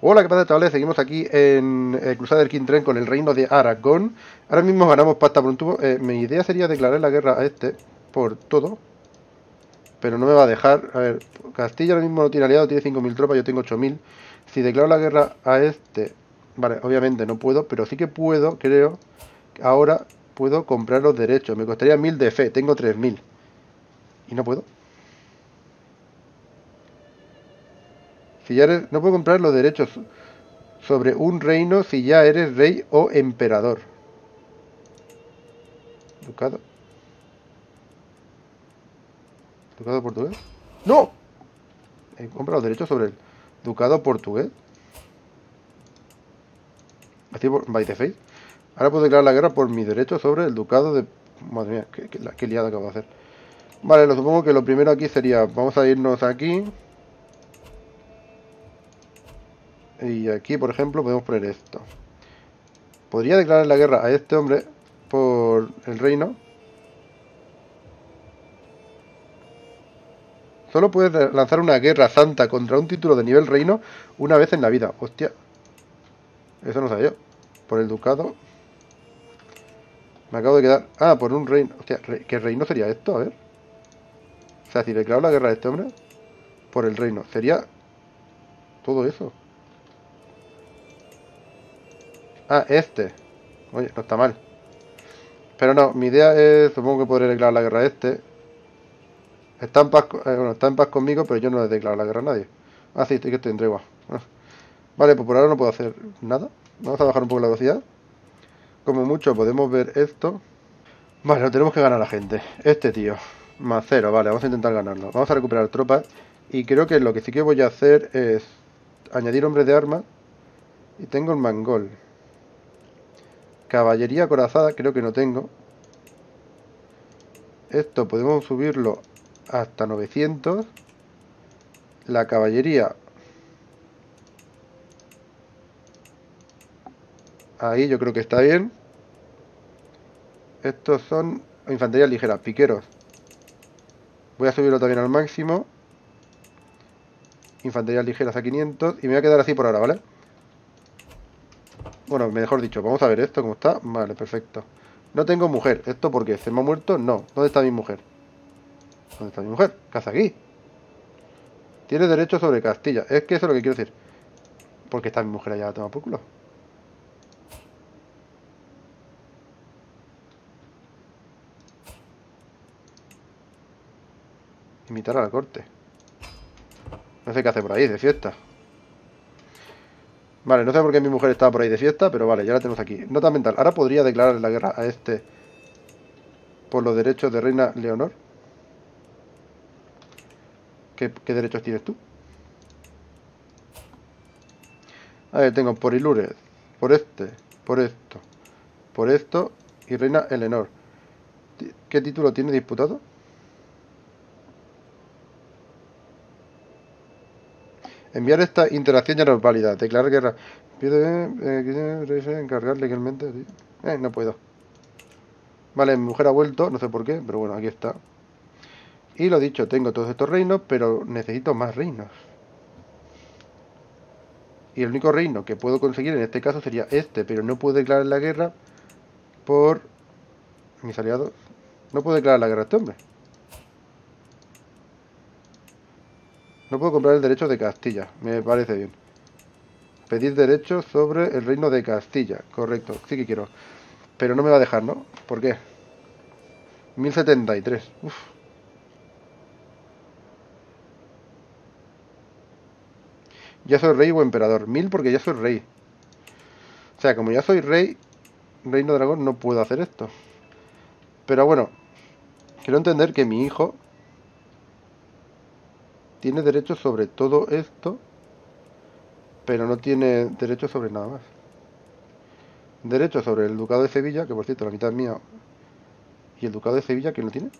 Hola, ¿qué pasa chavales? Seguimos aquí en eh, Crusader King Tren con el reino de Aragón. Ahora mismo ganamos pasta por un tubo. Eh, mi idea sería declarar la guerra a este por todo. Pero no me va a dejar. A ver, Castilla ahora mismo no tiene aliado, tiene 5.000 tropas, yo tengo 8.000. Si declaro la guerra a este... Vale, obviamente no puedo, pero sí que puedo, creo. Ahora puedo comprar los derechos. Me costaría 1.000 de fe, tengo 3.000. Y no puedo. Si ya eres, no puedo comprar los derechos sobre un reino si ya eres rey o emperador. Ducado. ¿Ducado portugués? ¡No! He comprado los derechos sobre el ducado portugués. Así por by the face. Ahora puedo declarar la guerra por mi derecho sobre el ducado de... Madre mía, qué, qué, qué acabo de hacer. Vale, lo supongo que lo primero aquí sería... Vamos a irnos aquí. Y aquí, por ejemplo, podemos poner esto. Podría declarar la guerra a este hombre por el reino. Solo puedes lanzar una guerra santa contra un título de nivel reino una vez en la vida. Hostia. Eso no sabía yo. Por el ducado. Me acabo de quedar... Ah, por un reino. Hostia, ¿qué reino sería esto? A ver. O sea, si declaro la guerra a este hombre... Por el reino. Sería... Todo eso. Ah, este. Oye, no está mal. Pero no, mi idea es, supongo que podré declarar la guerra a este. Está en paz, eh, bueno, está en paz conmigo, pero yo no le he declarado la guerra a nadie. Ah, sí, estoy que estoy en tregua. Ah. Vale, pues por ahora no puedo hacer nada. Vamos a bajar un poco la velocidad. Como mucho podemos ver esto. Vale, lo tenemos que ganar a la gente. Este tío. Más cero, vale, vamos a intentar ganarlo. Vamos a recuperar tropas. Y creo que lo que sí que voy a hacer es añadir hombres de armas. Y tengo el mangol. Caballería corazada, creo que no tengo. Esto podemos subirlo hasta 900. La caballería. Ahí yo creo que está bien. Estos son infantería ligera, piqueros. Voy a subirlo también al máximo. Infantería ligeras a 500. Y me voy a quedar así por ahora, ¿vale? Bueno, mejor dicho, vamos a ver esto cómo está. Vale, perfecto. No tengo mujer. ¿Esto por qué? ¿Se me ha muerto? No. ¿Dónde está mi mujer? ¿Dónde está mi mujer? Casa aquí. Tiene derecho sobre Castilla. Es que eso es lo que quiero decir. Porque está mi mujer allá a tomar por culo. Imitar a la corte. No sé qué hace por ahí, de fiesta. Vale, no sé por qué mi mujer estaba por ahí de fiesta, pero vale, ya la tenemos aquí. Nota mental. Ahora podría declarar la guerra a este por los derechos de Reina Leonor. ¿Qué, derechos tienes tú? A ver, tengo por Ilures, por este, por esto, por esto y Reina Eleanor. ¿Qué título tiene disputado? Enviar esta interacción ya no es válida. Declarar guerra. Pide eh, encargar legalmente. Eh, no puedo. Vale, mi mujer ha vuelto, no sé por qué, pero bueno, aquí está. Y lo dicho, tengo todos estos reinos, pero necesito más reinos. Y el único reino que puedo conseguir en este caso sería este, pero no puedo declarar la guerra por mis aliados. No puedo declarar la guerra a este hombre. No puedo comprar el derecho de Castilla, me parece bien. Pedir derechos sobre el reino de Castilla, correcto, sí que quiero. Pero no me va a dejar, ¿no? ¿Por qué? 1073, Uf. Ya soy rey o emperador. Mil porque ya soy rey. O sea, como ya soy rey, reino dragón, no puedo hacer esto. Pero bueno, quiero entender que mi hijo tiene derecho sobre todo esto, pero no tiene derecho sobre nada más. Derecho sobre el Ducado de Sevilla, que por cierto la mitad es mía, y el Ducado de Sevilla, que no tiene?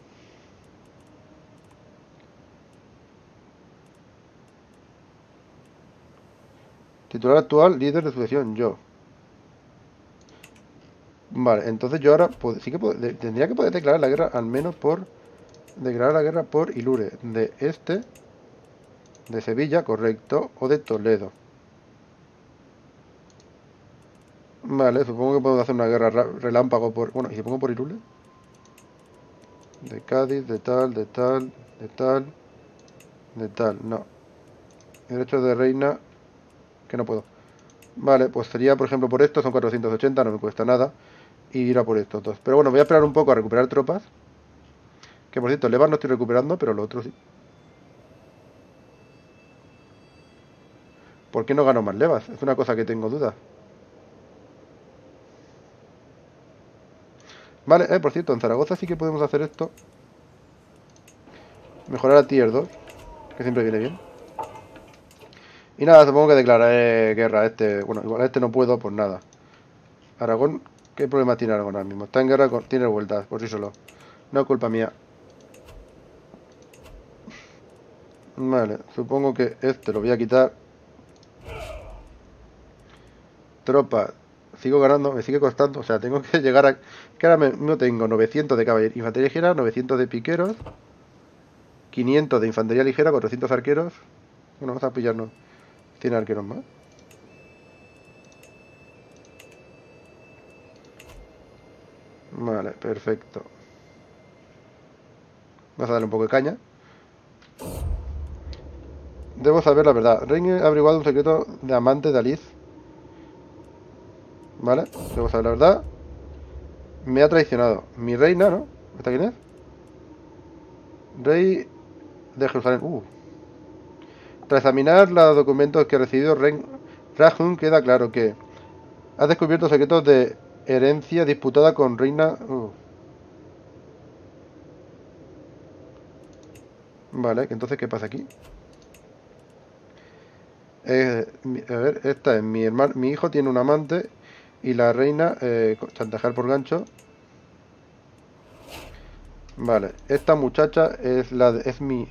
Titular actual, líder de sucesión, yo. Vale, entonces yo ahora sí que tendría que poder declarar la guerra al menos por declarar la guerra por Ilure de este de Sevilla, correcto, o de Toledo. Vale, supongo que podemos hacer una guerra relámpago por... Bueno, ¿y si pongo por Irule? De Cádiz, de tal, de tal, de tal, de tal, no. Derecho de reina, que no puedo. Vale, pues sería, por ejemplo, por esto, son 480, no me cuesta nada. Y ir a por estos dos. Pero bueno, voy a esperar un poco a recuperar tropas. Que por cierto, Levas no estoy recuperando, pero lo otro sí. ¿Por qué no gano más levas? Es una cosa que tengo dudas. Vale, eh, por cierto, en Zaragoza sí que podemos hacer esto. Mejorar a tier 2, que siempre viene bien. Y nada, supongo que declararé guerra a este. Bueno, igual a este no puedo, pues nada. Aragón, ¿qué problema tiene Aragón ahora mismo? Está en guerra, con, tiene vueltas, por sí solo. No es culpa mía. Vale, supongo que este lo voy a quitar. Tropa, sigo ganando, me sigue costando. O sea, tengo que llegar a... Que ahora no tengo 900 de caballería, infantería ligera, 900 de piqueros, 500 de infantería ligera, 400 arqueros. Bueno, vamos a pillarnos 100 arqueros más. Vale, perfecto. Vamos a darle un poco de caña. Debo saber la verdad. Rein ha averiguado un secreto de amante de Alice ¿Vale? Debo saber la verdad. Me ha traicionado. Mi reina, ¿no? ¿Esta quién es? Rey de Jerusalén. Uh. Tras examinar los documentos que ha recibido Rajun, queda claro que ha descubierto secretos de herencia disputada con reina... Uh. Vale, entonces, ¿qué pasa aquí? Eh, a ver, esta es mi hermano, mi hijo tiene un amante y la reina, eh, chantajear por gancho. Vale, esta muchacha es la es mi,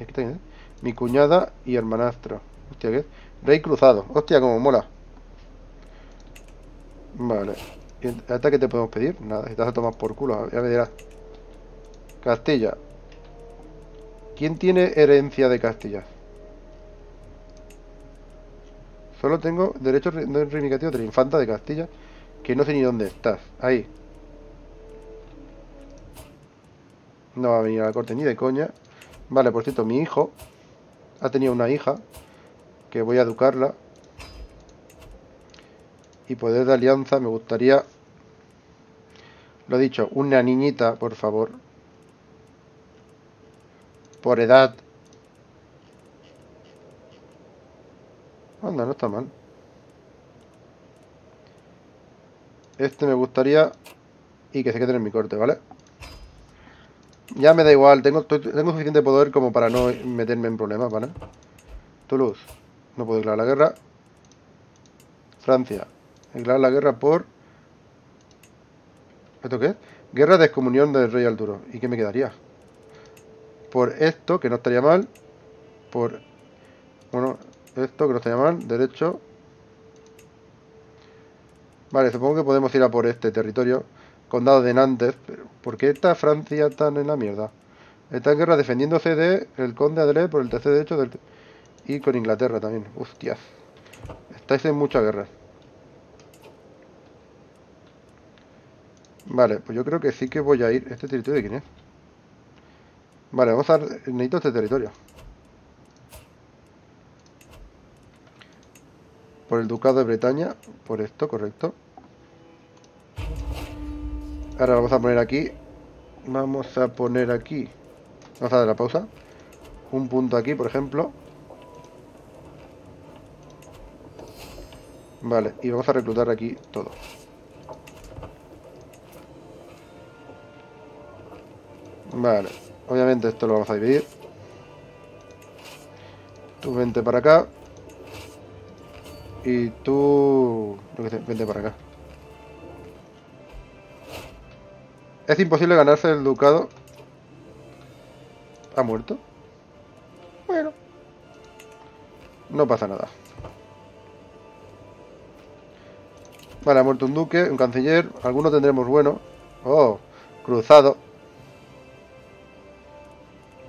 mi cuñada y hermanastro. Hostia, ¿qué Rey cruzado. Hostia, como mola. Vale. ¿Y hasta qué te podemos pedir? Nada, si te a tomar por culo, ya me dirás. Castilla. ¿Quién tiene herencia de Castilla? Solo tengo derecho de reivindicativo de la infanta de Castilla que no sé ni dónde estás. Ahí. No va a venir a la corte ni de coña. Vale, por cierto, mi hijo ha tenido una hija que voy a educarla. Y poder de alianza me gustaría... Lo dicho, una niñita, por favor. Por edad. Anda, no está mal. Este me gustaría y que se quede en mi corte, ¿vale? Ya me da igual, tengo, suficiente poder como para no meterme en problemas, ¿vale? Toulouse, no puedo declarar la guerra. Francia, declarar la guerra por... ¿Esto qué es? Guerra de excomunión del rey Arturo. ¿Y qué me quedaría? Por esto, que no estaría mal. Por... Bueno, esto que no estaría mal. Derecho Vale, supongo que podemos ir a por este territorio. Condado de Nantes. Pero ¿Por qué está Francia tan en la mierda? Está en guerra defendiéndose de el conde Adelaide por el tercer derecho del... Y con Inglaterra también. Hostias. Estáis en mucha guerra. Vale, pues yo creo que sí que voy a ir. ¿Este territorio de quién es? Vale, vamos a... Necesito este territorio. Por el Ducado de Bretaña. Por esto, correcto. Ahora vamos a poner aquí. Vamos a poner aquí. Vamos a dar la pausa. Un punto aquí, por ejemplo. Vale, y vamos a reclutar aquí todo. Vale, obviamente esto lo vamos a dividir. Tú vente para acá. Y tú... Vente para acá. Es imposible ganarse el ducado. ¿Ha muerto? Bueno. No pasa nada. Vale, ha muerto un duque, un canciller. Alguno tendremos bueno. Oh, cruzado.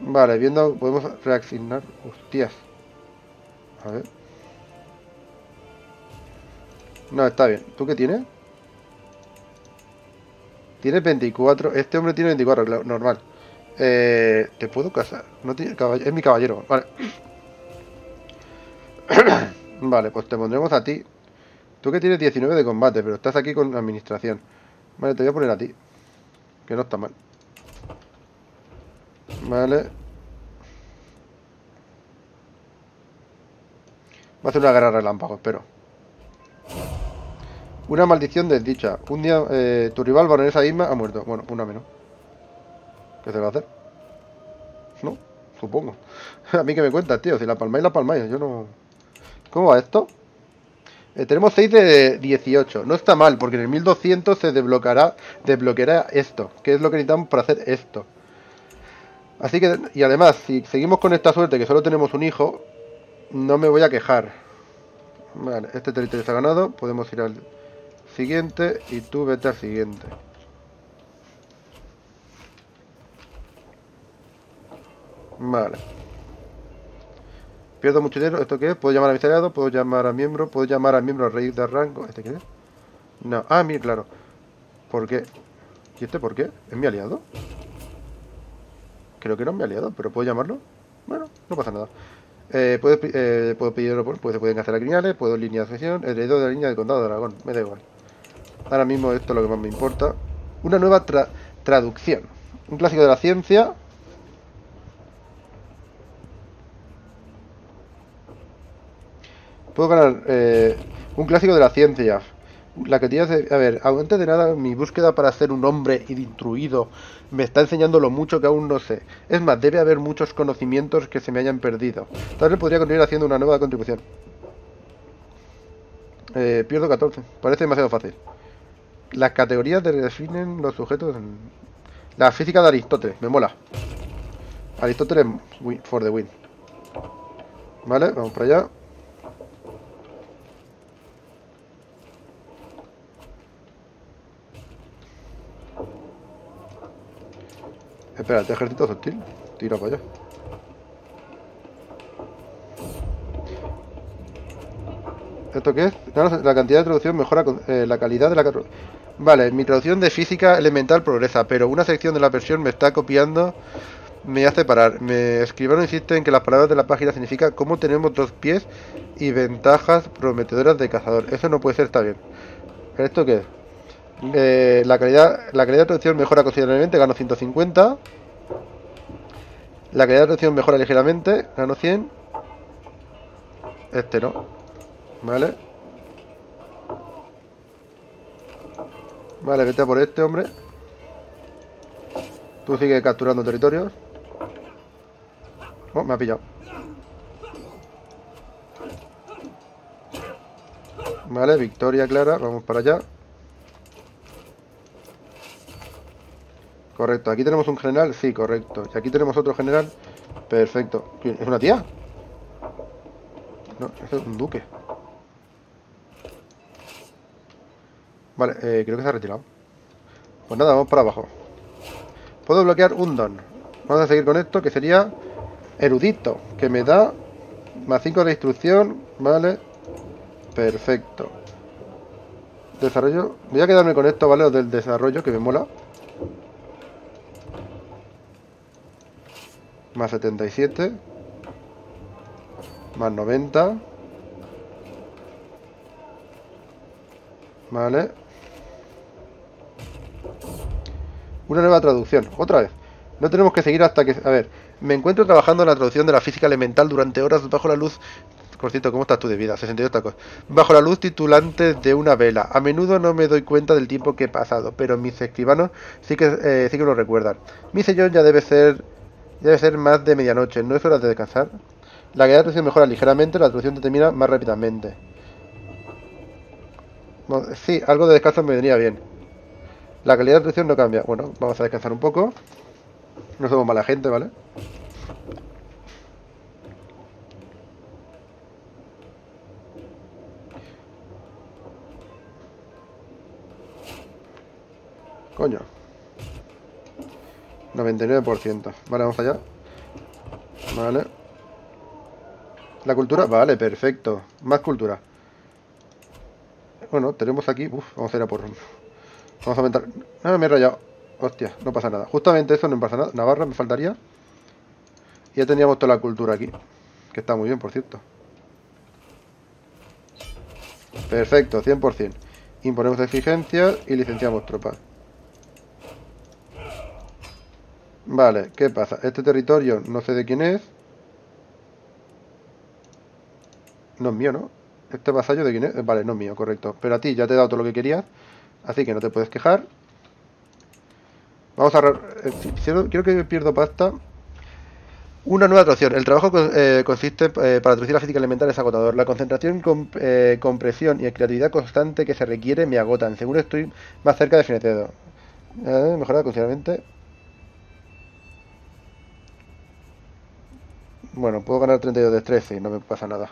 Vale, viendo... Podemos reaccionar. Hostias. A ver. No, está bien. ¿Tú qué tienes? Tiene 24. Este hombre tiene 24, claro, normal. Eh, ¿Te puedo casar? No tiene Es mi caballero. Vale. vale, pues te pondremos a ti. Tú que tienes 19 de combate, pero estás aquí con administración. Vale, te voy a poner a ti. Que no está mal. Vale. Va a hacer una guerra relámpago, espero. Una maldición desdicha. Un día eh, tu rival, baronesa Isma, ha muerto. Bueno, una menos. ¿Qué se va a hacer? ¿No? Supongo. a mí que me cuentas, tío. Si la palmáis, la palmáis. Yo no... ¿Cómo va esto? Eh, tenemos 6 de 18. No está mal, porque en el 1200 se desbloqueará, desbloqueará esto. Que es lo que necesitamos para hacer esto. Así que, y además, si seguimos con esta suerte, que solo tenemos un hijo, no me voy a quejar. Vale, este territorio está ganado. Podemos ir al siguiente y tú vete al siguiente. Vale. Pierdo mucho dinero. ¿Esto qué es? ¿Puedo llamar a mi aliado? ¿Puedo llamar a miembro? ¿Puedo llamar a miembro rey de rango? ¿Este qué es? No. Ah, mira, claro. ¿Por qué? ¿Y este por qué? ¿Es mi aliado? Creo que no es mi aliado, pero ¿puedo llamarlo? Bueno, no pasa nada. Eh, eh, puedo pedirlo por... Pues se pueden hacer a criminales, puedo línea de sesión, heredero de la línea del condado de Aragón, me da igual. Ahora mismo esto es lo que más me importa. Una nueva traducción. Un clásico de la ciencia. Puedo ganar eh, un clásico de la ciencia. La que tienes de... A ver, antes de nada, mi búsqueda para ser un hombre instruido me está enseñando lo mucho que aún no sé. Es más, debe haber muchos conocimientos que se me hayan perdido. Tal vez podría continuar haciendo una nueva contribución. Eh, pierdo 14. Parece demasiado fácil. Las categorías definen los sujetos. La física de Aristóteles, me mola. Aristóteles for the win. Vale, vamos para allá. Espera, ¿este ejército hostil? Tira para allá. ¿Esto qué es? La cantidad de traducción mejora eh, la calidad de la Vale, mi traducción de física elemental progresa, pero una sección de la versión me está copiando, me hace parar. Me escribieron insiste en que las palabras de la página significa cómo tenemos dos pies y ventajas prometedoras de cazador. Eso no puede ser, está bien. ¿Esto qué es? Eh, la, calidad, la calidad de traducción mejora considerablemente, gano 150. La calidad de traducción mejora ligeramente, gano 100. Este no. Vale. Vale, vete a por este, hombre. Tú sigue capturando territorios. Oh, me ha pillado. Vale, victoria clara. Vamos para allá. Correcto. ¿Aquí tenemos un general? Sí, correcto. ¿Y aquí tenemos otro general? Perfecto. ¿Es una tía? No, es un duque. Vale, eh, creo que se ha retirado. Pues nada, vamos para abajo. Puedo bloquear un don. Vamos a seguir con esto, que sería erudito, que me da más 5 de instrucción, vale. Perfecto. Desarrollo. Voy a quedarme con esto, ¿vale? del desarrollo, que me mola. Más 77. Más 90. Vale. Una nueva traducción, otra vez. No tenemos que seguir hasta que... A ver, me encuentro trabajando en la traducción de la física elemental durante horas bajo la luz... Por ¿cómo estás tú de vida? 62 tacos. Bajo la luz titulante de una vela. A menudo no me doy cuenta del tiempo que he pasado, pero mis escribanos sí que, eh, sí que lo recuerdan. Mi señor ya debe ser... Debe ser más de medianoche, ¿no es hora de descansar? La calidad de traducción mejora ligeramente, la traducción te termina más rápidamente. sí, algo de descanso me vendría bien. La calidad de traducción no cambia. Bueno, vamos a descansar un poco. No somos mala gente, ¿vale? Coño. 99%. Vale, vamos allá. Vale. La cultura, vale, perfecto. Más cultura. Bueno, tenemos aquí... Uf, vamos a ir a por... Vamos a aumentar... Ah, me he rayado. Hostia, no pasa nada. Justamente eso no pasa nada. Navarra me faltaría. Y ya teníamos toda la cultura aquí. Que está muy bien, por cierto. Perfecto, 100%. Imponemos exigencias y licenciamos tropas. Vale, ¿qué pasa? Este territorio no sé de quién es. No es mío, ¿no? Este vasallo de quién es. Vale, no es mío, correcto. Pero a ti ya te he dado todo lo que querías. Así que no te puedes quejar. Vamos a... Eh, quiero que pierdo pasta. Una nueva atracción. El trabajo eh, consiste eh, para traducir la física elemental es agotador. La concentración, compresión y creatividad constante que se requiere me agotan. Según estoy más cerca de financiado. Eh, mejorada considerablemente. Bueno, puedo ganar 32 de 13 y no me pasa nada.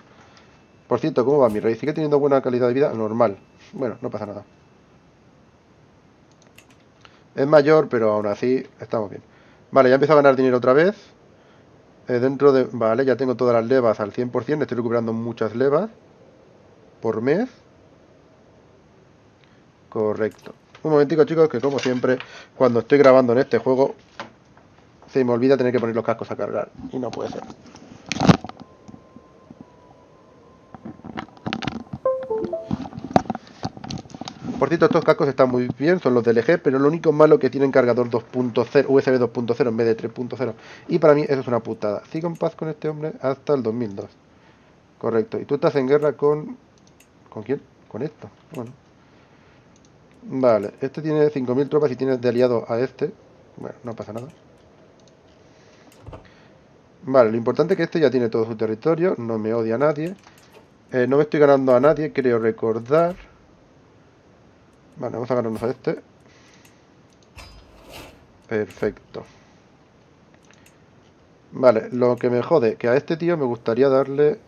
Por cierto, ¿cómo va mi rey? ¿Sigue teniendo buena calidad de vida? Normal. Bueno, no pasa nada. Es mayor, pero aún así estamos bien. Vale, ya empiezo a ganar dinero otra vez. Eh, dentro de... Vale, ya tengo todas las levas al 100%. Estoy recuperando muchas levas. Por mes. Correcto. Un momentico, chicos, que como siempre, cuando estoy grabando en este juego, se me olvida tener que poner los cascos a cargar. Y no puede ser. Por cierto, estos cascos están muy bien, son los de LG, pero lo único malo que tienen cargador 2.0, USB 2.0 en vez de 3.0. Y para mí eso es una putada. Sigo en paz con este hombre hasta el 2002. Correcto. Y tú estás en guerra con... ¿Con quién? Con esto. Bueno. Vale, este tiene 5.000 tropas y tienes de aliado a este. Bueno, no pasa nada. Vale, lo importante es que este ya tiene todo su territorio, no me odia nadie. Eh, no me estoy ganando a nadie, creo recordar. Vale, vamos a ganarnos a este. Perfecto. Vale, lo que me jode, que a este tío me gustaría darle...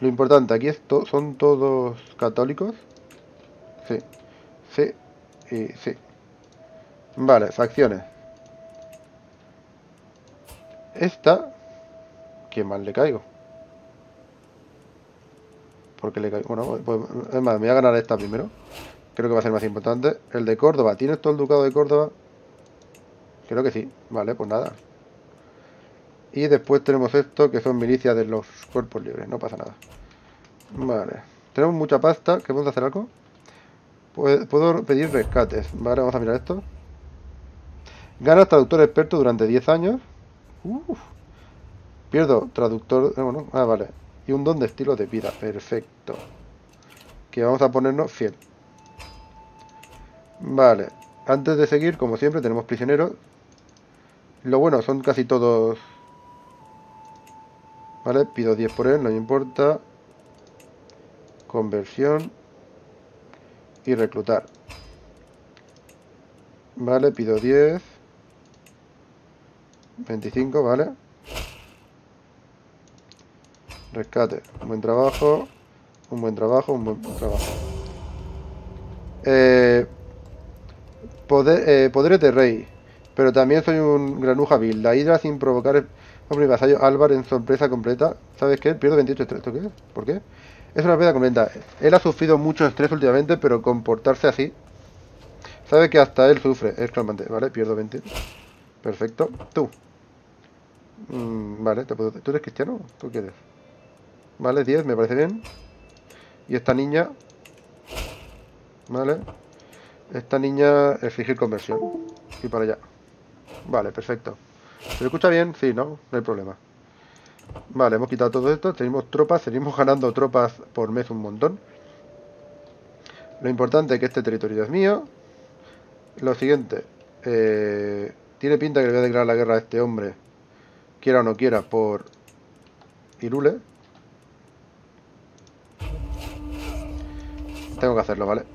Lo importante, aquí esto son todos católicos. Sí, sí y sí. Vale, facciones. Esta qué mal le caigo. Porque le caigo. Bueno, pues, es más, me voy a ganar esta primero. Creo que va a ser más importante. El de Córdoba. ¿Tienes todo el ducado de Córdoba? Creo que sí. Vale, pues nada. Y después tenemos esto, que son milicias de los cuerpos libres. No pasa nada. Vale. Tenemos mucha pasta. ¿Qué podemos hacer algo? Puedo pedir rescates. Vale, vamos a mirar esto. Gana traductor experto durante 10 años. Uf. Pierdo traductor... Eh, ah, vale. Y un don de estilo de vida. Perfecto. Que vamos a ponernos fiel. Vale. Antes de seguir, como siempre, tenemos prisioneros. Lo bueno, son casi todos... Vale, pido 10 por él, no me importa. Conversión. Y reclutar. Vale, pido 10. 25, vale. Rescate. Un buen trabajo. Un buen trabajo, un buen trabajo. Eh, poder, eh, poderes de rey. Pero también soy un granuja vil. La hidra sin provocar... Hombre, vasallo Álvar en sorpresa completa. ¿Sabes qué? Pierdo 28 estrés. ¿Esto qué es? ¿Por qué? Es una pérdida completa. Él ha sufrido mucho estrés últimamente, pero comportarse así... Sabe que hasta él sufre. Es calmante. Vale, pierdo 20. Perfecto. Tú. Mm, vale, te puedo... ¿tú eres cristiano? ¿Tú qué eres? Vale, 10, me parece bien. Y esta niña... Vale. Esta niña, exigir conversión. Y para allá. Vale, perfecto. ¿Se escucha bien? Sí, ¿no? No hay problema. Vale, hemos quitado todo esto. Tenemos tropas, seguimos ganando tropas por mes un montón. Lo importante es que este territorio es mío. Lo siguiente. Eh, tiene pinta que le voy a declarar la guerra a este hombre. Quiera o no quiera, por Irule. Tengo que hacerlo, ¿vale?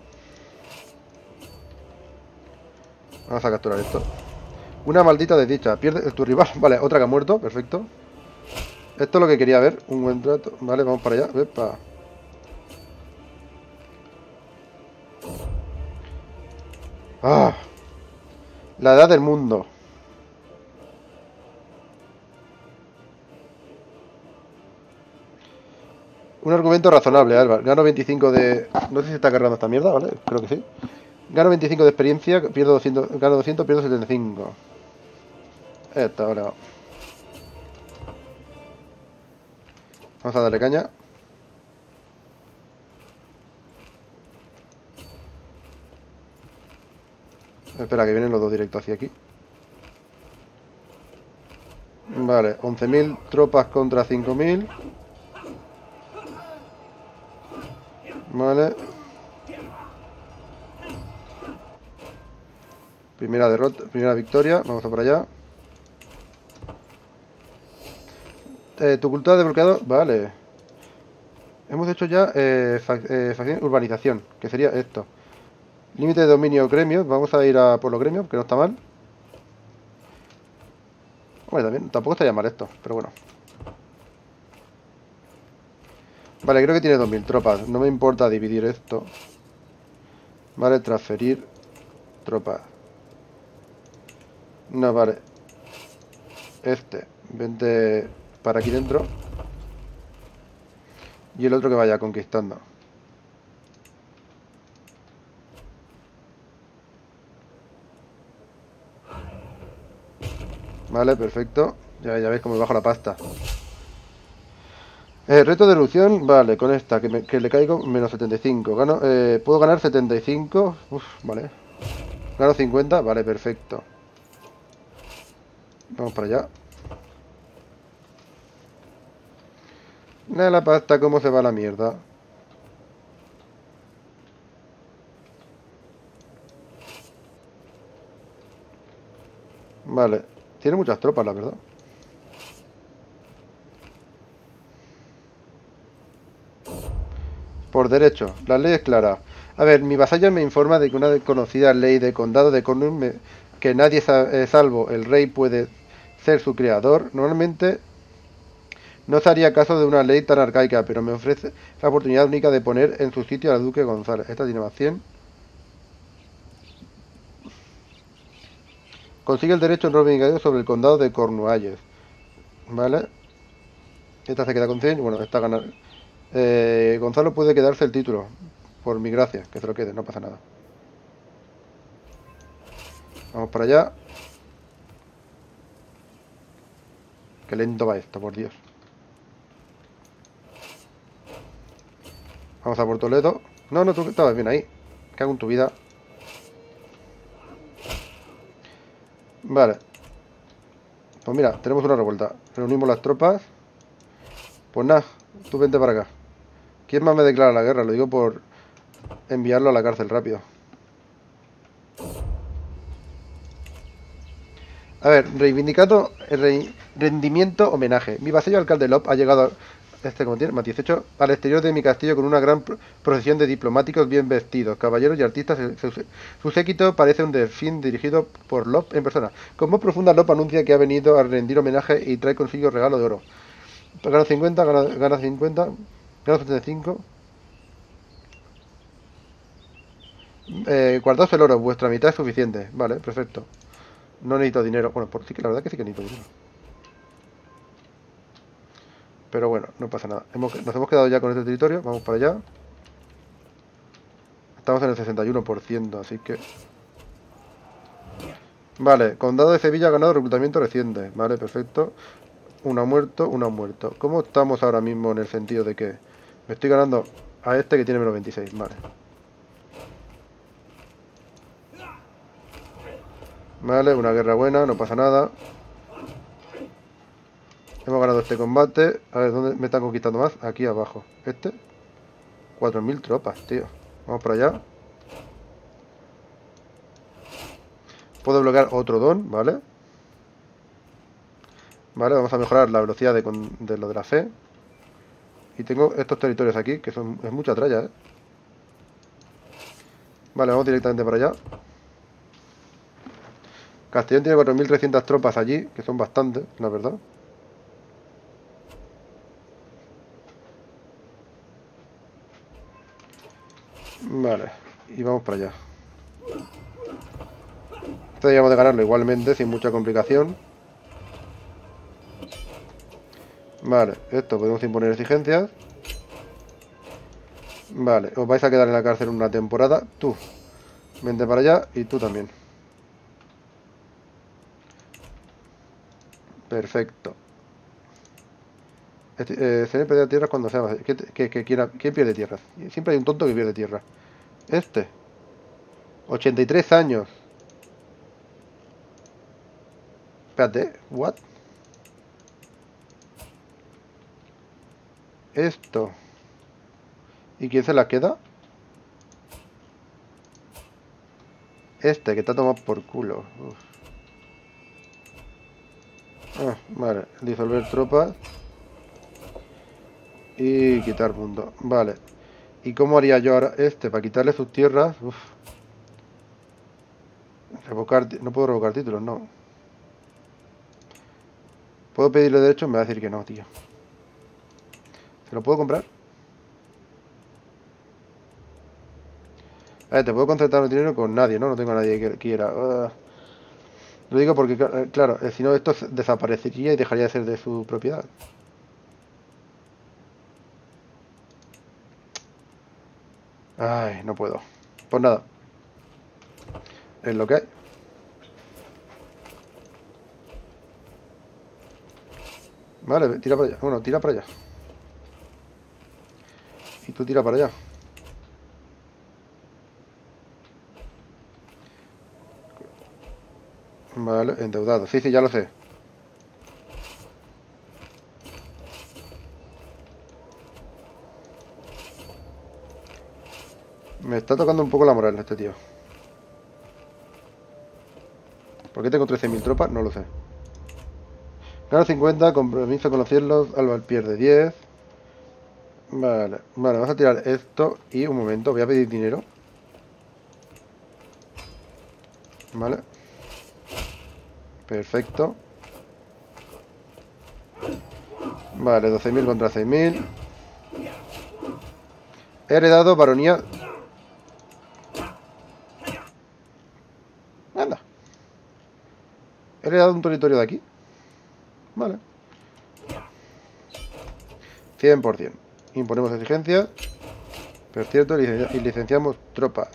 Vamos a capturar esto. Una maldita desdicha. Pierde tu rival. Vale, otra que ha muerto. Perfecto. Esto es lo que quería ver. Un buen trato. Vale, vamos para allá. Epa. Ah. La edad del mundo. Un argumento razonable, Álvaro. Gano 25 de... No sé si está cargando esta mierda, ¿vale? Creo que sí. Gano 25 de experiencia, pierdo 200, gano 200, pierdo 75. Esto, ahora. Vamos a darle caña. Espera, que vienen los dos directos hacia aquí. Vale, 11.000 tropas contra 5.000. Vale. Primera derrota, primera victoria. Vamos a por allá. Eh, tu cultura desbloqueado. Vale. Hemos hecho ya eh, eh urbanización, que sería esto. Límite de dominio gremios. Vamos a ir a por los gremios, que no está mal. Hombre, también, tampoco estaría mal esto, pero bueno. Vale, creo que tiene 2.000 tropas. No me importa dividir esto. Vale, transferir tropas. No, vale. Este. Vente para aquí dentro. Y el otro que vaya conquistando. Vale, perfecto. Ya, ya veis cómo me bajo la pasta. Eh, reto de erupción, vale, con esta, que, le caigo menos 75. Gano, eh, ¿Puedo ganar 75? Uf, vale. Gano 50, vale, perfecto. Vamos para allá. Nada la pasta, cómo se va la mierda. Vale. Tiene muchas tropas, la verdad. Por derecho, la ley es clara. A ver, mi vasallo me informa de que una desconocida ley de condado de Cornwall me, que nadie eh, salvo el rey puede ser su creador, normalmente no se haría caso de una ley tan arcaica, pero me ofrece la oportunidad única de poner en su sitio al duque González. Esta tiene más 100. Consigue el derecho en Robin sobre el condado de Cornualles. ¿Vale? Esta se queda con 100. Bueno, esta gana. Eh, Gonzalo puede quedarse el título. Por mi gracia, que se lo quede, no pasa nada. Vamos para allá. Qué lento va esto, por Dios. Vamos a por Toledo. No, no, tú estabas bien ahí. Cago en tu vida. Vale. Pues mira, tenemos una revuelta. Reunimos las tropas. Pues nada, tú vente para acá. ¿Quién más me declara la guerra? Lo digo por enviarlo a la cárcel rápido. A ver, reivindicado rendimiento homenaje. Mi vasallo alcalde Lop ha llegado este como tiene, más 18, al exterior de mi castillo con una gran procesión de diplomáticos bien vestidos, caballeros y artistas. Su, séquito parece un delfín dirigido por Lop en persona. Como profunda Lop anuncia que ha venido a rendir homenaje y trae consigo regalo de oro. Gana 50, gana, 50, gana 75. Eh, guardaos el oro, vuestra mitad es suficiente. Vale, perfecto. No necesito dinero. Bueno, sí que la verdad que sí que necesito dinero. Pero bueno, no pasa nada. nos hemos quedado ya con este territorio. Vamos para allá. Estamos en el 61%, así que... Vale, Condado de Sevilla ha ganado reclutamiento reciente. Vale, perfecto. Uno ha muerto, uno ha muerto. ¿Cómo estamos ahora mismo en el sentido de que me estoy ganando a este que tiene menos 26? Vale. Vale, una guerra buena, no pasa nada. Hemos ganado este combate. A ver, ¿dónde me están conquistando más? Aquí abajo. Este. 4.000 tropas, tío. Vamos para allá. Puedo bloquear otro don, ¿vale? Vale, vamos a mejorar la velocidad de, de lo de la fe. Y tengo estos territorios aquí, que son es mucha tralla, ¿eh? Vale, vamos directamente para allá. Castellón tiene 4.300 tropas allí, que son bastantes, la verdad. Vale, y vamos para allá. Esto deberíamos de ganarlo igualmente, sin mucha complicación. Vale, esto podemos imponer exigencias. Vale, os vais a quedar en la cárcel una temporada. Tú, Vente para allá y tú también. Perfecto. Este, eh, se pierde tierras cuando sea ¿Qué, qué, quiera, ¿Quién pierde tierras? Siempre hay un tonto que pierde tierra. Este. 83 años. Espérate, what? Esto. ¿Y quién se la queda? Este, que está tomado por culo. Ah, vale, disolver tropas. Y quitar mundo. Vale. ¿Y cómo haría yo ahora este? Para quitarle sus tierras. Uf. Revocar, no puedo revocar títulos, no. ¿Puedo pedirle derechos? Me va a decir que no, tío. ¿Se lo puedo comprar? A ver, te puedo contratar el dinero con nadie, ¿no? No tengo a nadie que quiera. Ah. Lo digo porque, claro, eh, si no esto desaparecería y dejaría de ser de su propiedad. Ay, no puedo. Pues nada. Es lo que hay. Vale, tira para allá. Bueno, tira para allá. Y tú tira para allá. Vale, endeudado. Sí, sí, ya lo sé. Me está tocando un poco la moral este tío. ¿Por qué tengo 13.000 tropas? No lo sé. Gano 50, compromiso con los cielos, Alba pierde 10. Vale, vale, vamos a tirar esto y un momento, voy a pedir dinero. Vale. Perfecto. Vale, 12.000 contra 6.000. He heredado baronía He dado un territorio de aquí. Vale. 100%. Imponemos exigencias. Pero cierto, y licenciamos tropas.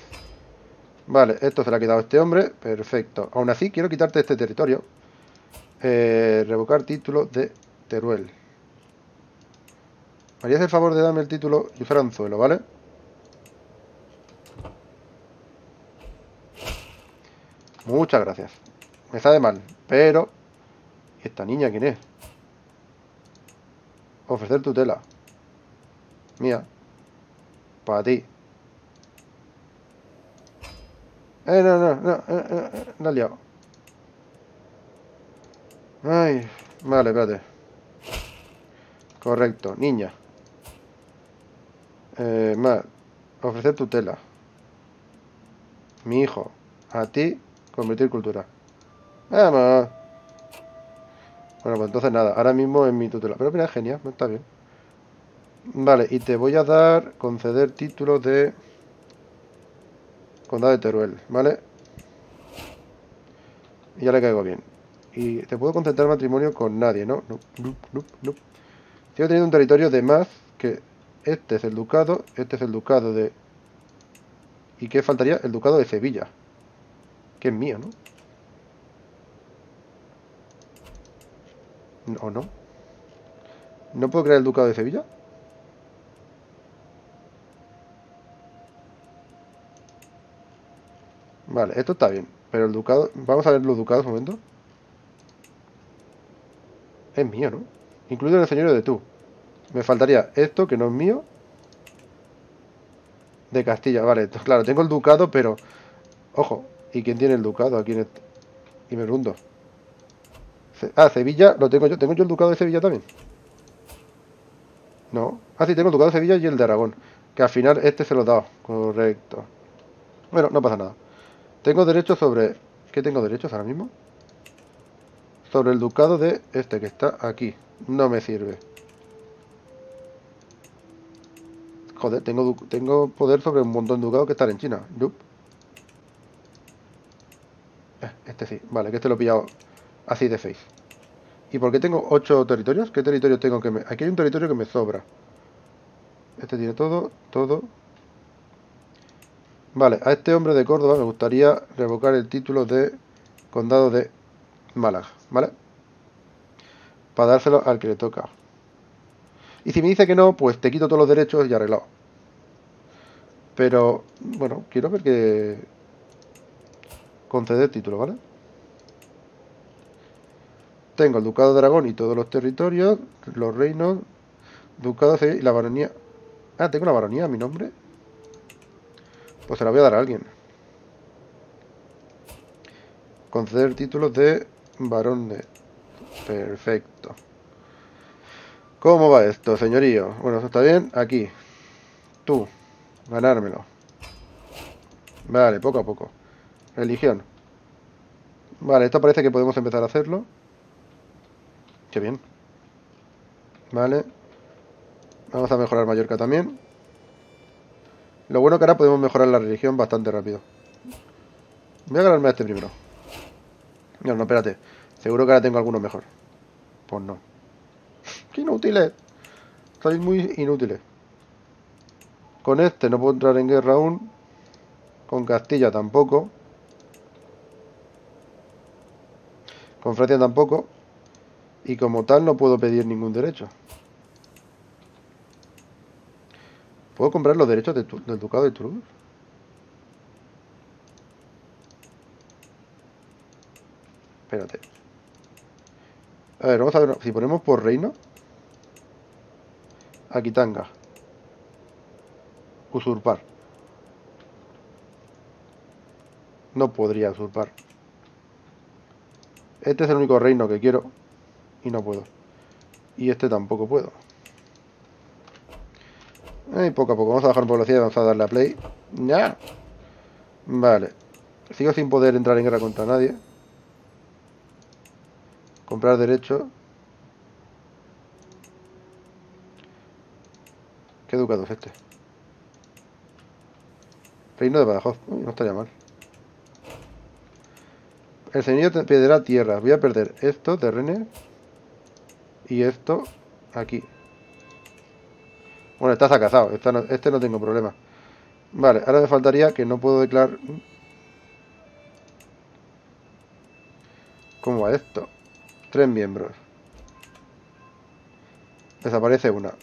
Vale, esto se lo ha quedado este hombre. Perfecto. Aún así, quiero quitarte este territorio. Eh, revocar título de Teruel. harías el favor de darme el título y usar anzuelo, ¿vale? Muchas gracias. Me sabe mal. Pero... ¿Esta niña quién es? Ofrecer tu tela. Mía. Para ti. Eh, no, no, no, eh, eh, eh no liado. Ay, vale, espérate. Correcto, niña. Eh, más. Ofrecer tu tela. Mi hijo. A ti, convertir cultura. Bueno, pues entonces nada, ahora mismo en mi tutela. Pero mira, genial, no está bien. Vale, y te voy a dar, conceder título de Condado de Teruel, ¿vale? Y ya le caigo bien. Y te puedo concentrar matrimonio con nadie, ¿no? No, no. Sigo teniendo un territorio de más que este es el ducado, este es el ducado de... ¿Y qué faltaría? El ducado de Sevilla. Que es mío, ¿no? ¿O no? ¿No puedo crear el ducado de Sevilla? Vale, esto está bien. Pero el ducado... Vamos a ver los ducados un momento. Es mío, ¿no? Incluido en el señorío de tú. Me faltaría esto, que no es mío. De Castilla, vale. Claro, tengo el ducado, pero... Ojo, ¿y quién tiene el ducado aquí en este? Y me rundo. Ah, Sevilla lo tengo yo. ¿Tengo yo el ducado de Sevilla también? No. Ah, sí, tengo el ducado de Sevilla y el de Aragón. Que al final este se lo he dado. Correcto. Bueno, no pasa nada. Tengo derechos sobre... ¿Qué tengo derechos ahora mismo? Sobre el ducado de este que está aquí. No me sirve. Joder, tengo, tengo poder sobre un montón de ducados que están en China. Eh, este sí. Vale, que este lo he pillado Así de face. ¿Y por qué tengo 8 territorios? ¿Qué territorio tengo que me...? Aquí hay un territorio que me sobra. Este tiene todo, todo. Vale, a este hombre de Córdoba me gustaría revocar el título de condado de Málaga, ¿vale? Para dárselo al que le toca. Y si me dice que no, pues te quito todos los derechos y arreglado. Pero, bueno, quiero ver que... Conceder título, ¿vale? Tengo el Ducado de Aragón y todos los territorios, los reinos, Ducado y la baronía. Ah, tengo una baronía a mi nombre. Pues se la voy a dar a alguien. Conceder títulos de varón de... Perfecto. ¿Cómo va esto, señorío? Bueno, eso está bien. Aquí. Tú. Ganármelo. Vale, poco a poco. Religión. Vale, esto parece que podemos empezar a hacerlo. Qué bien. Vale. Vamos a mejorar Mallorca también. Lo bueno que ahora podemos mejorar la religión bastante rápido. Voy a ganarme a este primero. No, no, espérate. Seguro que ahora tengo alguno mejor. Pues no. ¡Qué inútiles! Estáis muy inútiles. Con este no puedo entrar en guerra aún. Con Castilla tampoco. Con Francia tampoco. Y como tal no puedo pedir ningún derecho. ¿Puedo comprar los derechos del ducado de Toulouse? Espérate. A ver, vamos a ver. Si ponemos por reino. Aquitanga. Usurpar. No podría usurpar. Este es el único reino que quiero. Y no puedo. Y este tampoco puedo. Y poco a poco. Vamos a bajar por velocidad y vamos a darle a play. Ya. Vale. Sigo sin poder entrar en guerra contra nadie. Comprar derecho. ¿Qué ducado es este? Reino de Badajoz. no estaría mal. El señor perderá tierra. Voy a perder esto, terreno. Y esto aquí. Bueno, está sacazado. este no tengo problema. Vale, ahora me faltaría que no puedo declarar... ¿Cómo va esto? Tres miembros. Desaparece una.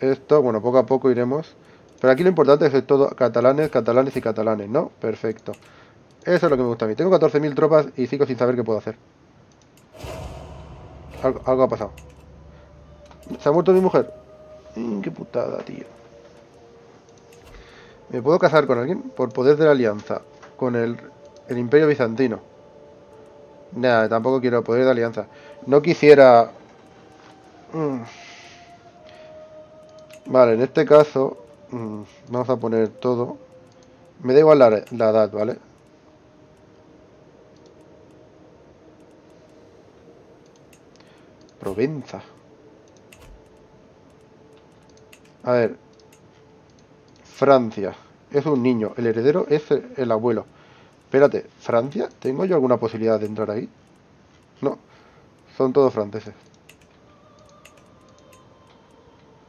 Esto, bueno, poco a poco iremos. Pero aquí lo importante es todo catalanes, catalanes y catalanes, ¿no? Perfecto. Eso es lo que me gusta a mí. Tengo 14.000 tropas y sigo sin saber qué puedo hacer. algo ha pasado. ¿Se ha muerto mi mujer? Mm, qué putada, tío. ¿Me puedo casar con alguien? Por poder de la alianza. Con el, el imperio bizantino. Nada, tampoco quiero poder de alianza. No quisiera... Mm. Vale, en este caso... Mm, vamos a poner todo. Me da igual la, la edad, ¿vale? Provenza. A ver. Francia. Es un niño. El heredero es el, abuelo. Espérate, ¿Francia? ¿Tengo yo alguna posibilidad de entrar ahí? No. Son todos franceses.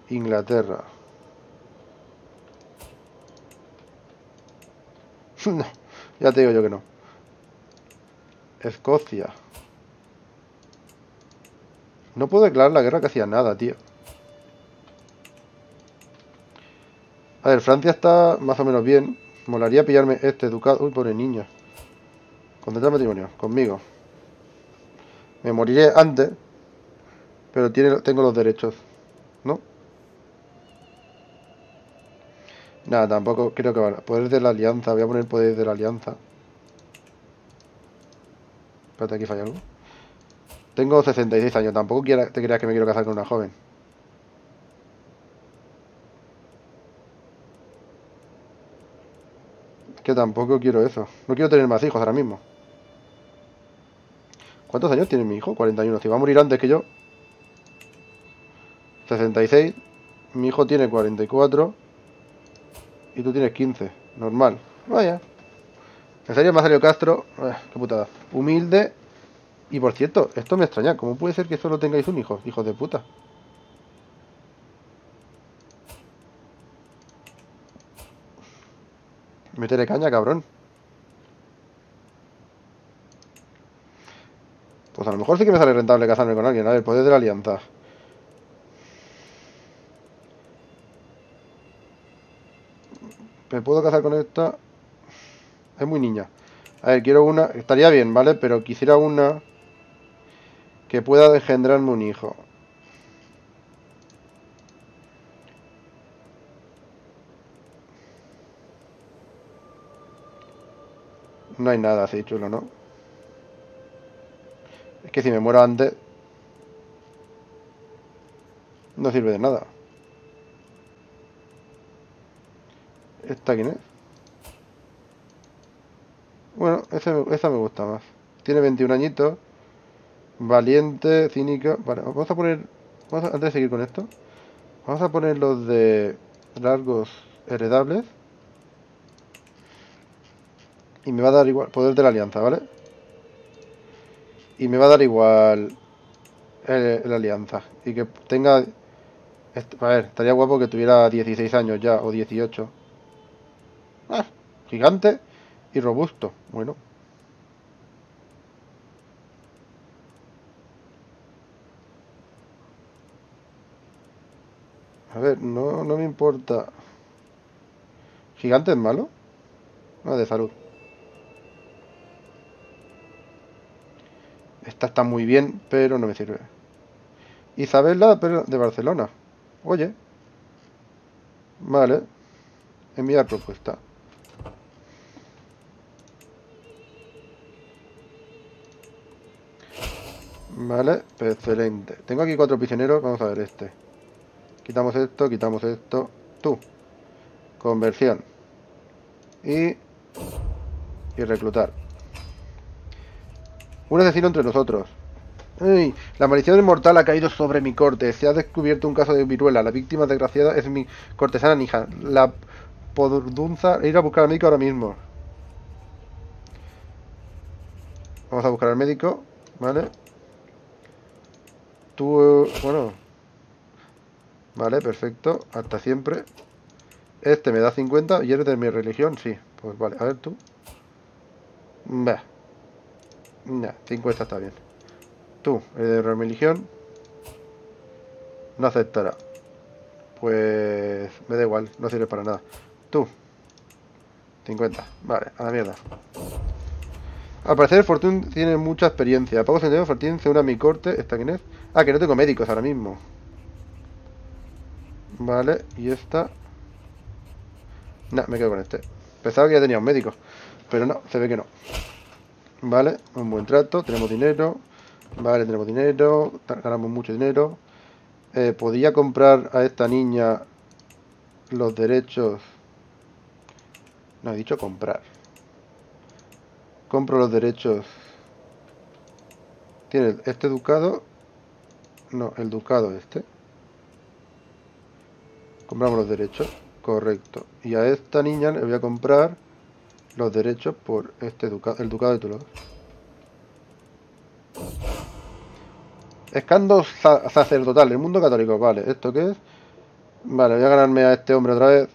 Inglaterra. no, ya te digo yo que no. Escocia. No puedo declarar la guerra que hacía nada, tío. A ver, Francia está más o menos bien. Molaría pillarme este ducado. Uy, pobre niño. Contratar matrimonio, conmigo. Me moriré antes. Pero tiene, tengo los derechos. ¿No? Nada, tampoco creo que vale. Poder de la alianza. Voy a poner poder de la alianza. Espérate, aquí falla algo. Tengo 66 años. Tampoco quiera, te creas que me quiero casar con una joven. Que tampoco quiero eso. No quiero tener más hijos ahora mismo. ¿Cuántos años tiene mi hijo? 41. Si va a morir antes que yo. 66. Mi hijo tiene 44. Y tú tienes 15. Normal. Vaya. En serio, Masario Castro. Eh, qué putada. Humilde. Y por cierto, esto me extraña. ¿Cómo puede ser que solo tengáis un hijo? Hijos de puta. Métele caña, cabrón. Pues a lo mejor sí que me sale rentable casarme con alguien. A ver, poder de la alianza. ¿Me puedo casar con esta? Es muy niña. A ver, quiero una... Estaría bien, ¿vale? Pero quisiera una... Que pueda engendrarme un hijo. No hay nada así chulo, ¿no? Es que si me muero antes... No sirve de nada. ¿Esta quién es? Bueno, esa, me gusta más. Tiene 21 añitos. Valiente, cínica. Vale, vamos a poner... antes de seguir con esto. Vamos a poner los de largos heredables. Y me va a dar igual... Poder de la alianza, ¿vale? Y me va a dar igual... la alianza. Y que tenga... A ver, estaría guapo que tuviera 16 años ya, o 18. Ah, gigante y robusto. Bueno. A ver, no, no me importa. ¿Gigante es malo? No, de salud. Esta está muy bien, pero no me sirve. Isabela de Barcelona. Oye. Vale. Enviar propuesta. Vale, excelente. Tengo aquí cuatro prisioneros, vamos a ver este. Quitamos esto, quitamos esto. Tú. Conversión. Y... Y reclutar. Un asesino entre nosotros. La maldición inmortal ha caído sobre mi corte. Se ha descubierto un caso de viruela. La víctima desgraciada es mi cortesana Nija. La podunza ir a buscar al médico ahora mismo. Vamos a buscar al médico. ¿Vale? Tú, bueno. Vale, perfecto. Hasta siempre. Este me da 50 y eres de mi religión, sí. Pues vale, a ver tú. Bah. Nah, 50 está bien. Tú, eres de religión. No aceptará. Pues me da igual, no sirve para nada. Tú. 50. Vale, a la mierda. Al parecer Fortune tiene mucha experiencia. Pago sentido, Fortune se une a mi corte. ¿Esta quién es? Ah, que no tengo médicos ahora mismo. Vale, y esta... No, me quedo con este. Pensaba que ya tenía un médico. Pero no, se ve que no. Vale, un buen trato. Tenemos dinero. Vale, tenemos dinero. Ganamos mucho dinero. Eh, podría comprar a esta niña los derechos... No, he dicho comprar. Compro los derechos. Tiene este ducado no, el ducado este. Compramos los derechos. Correcto. Y a esta niña le voy a comprar los derechos por este ducado, el ducado de Toulouse. Escando sacerdotal, el mundo católico, vale, ¿esto qué es? Vale, voy a ganarme a este hombre otra vez,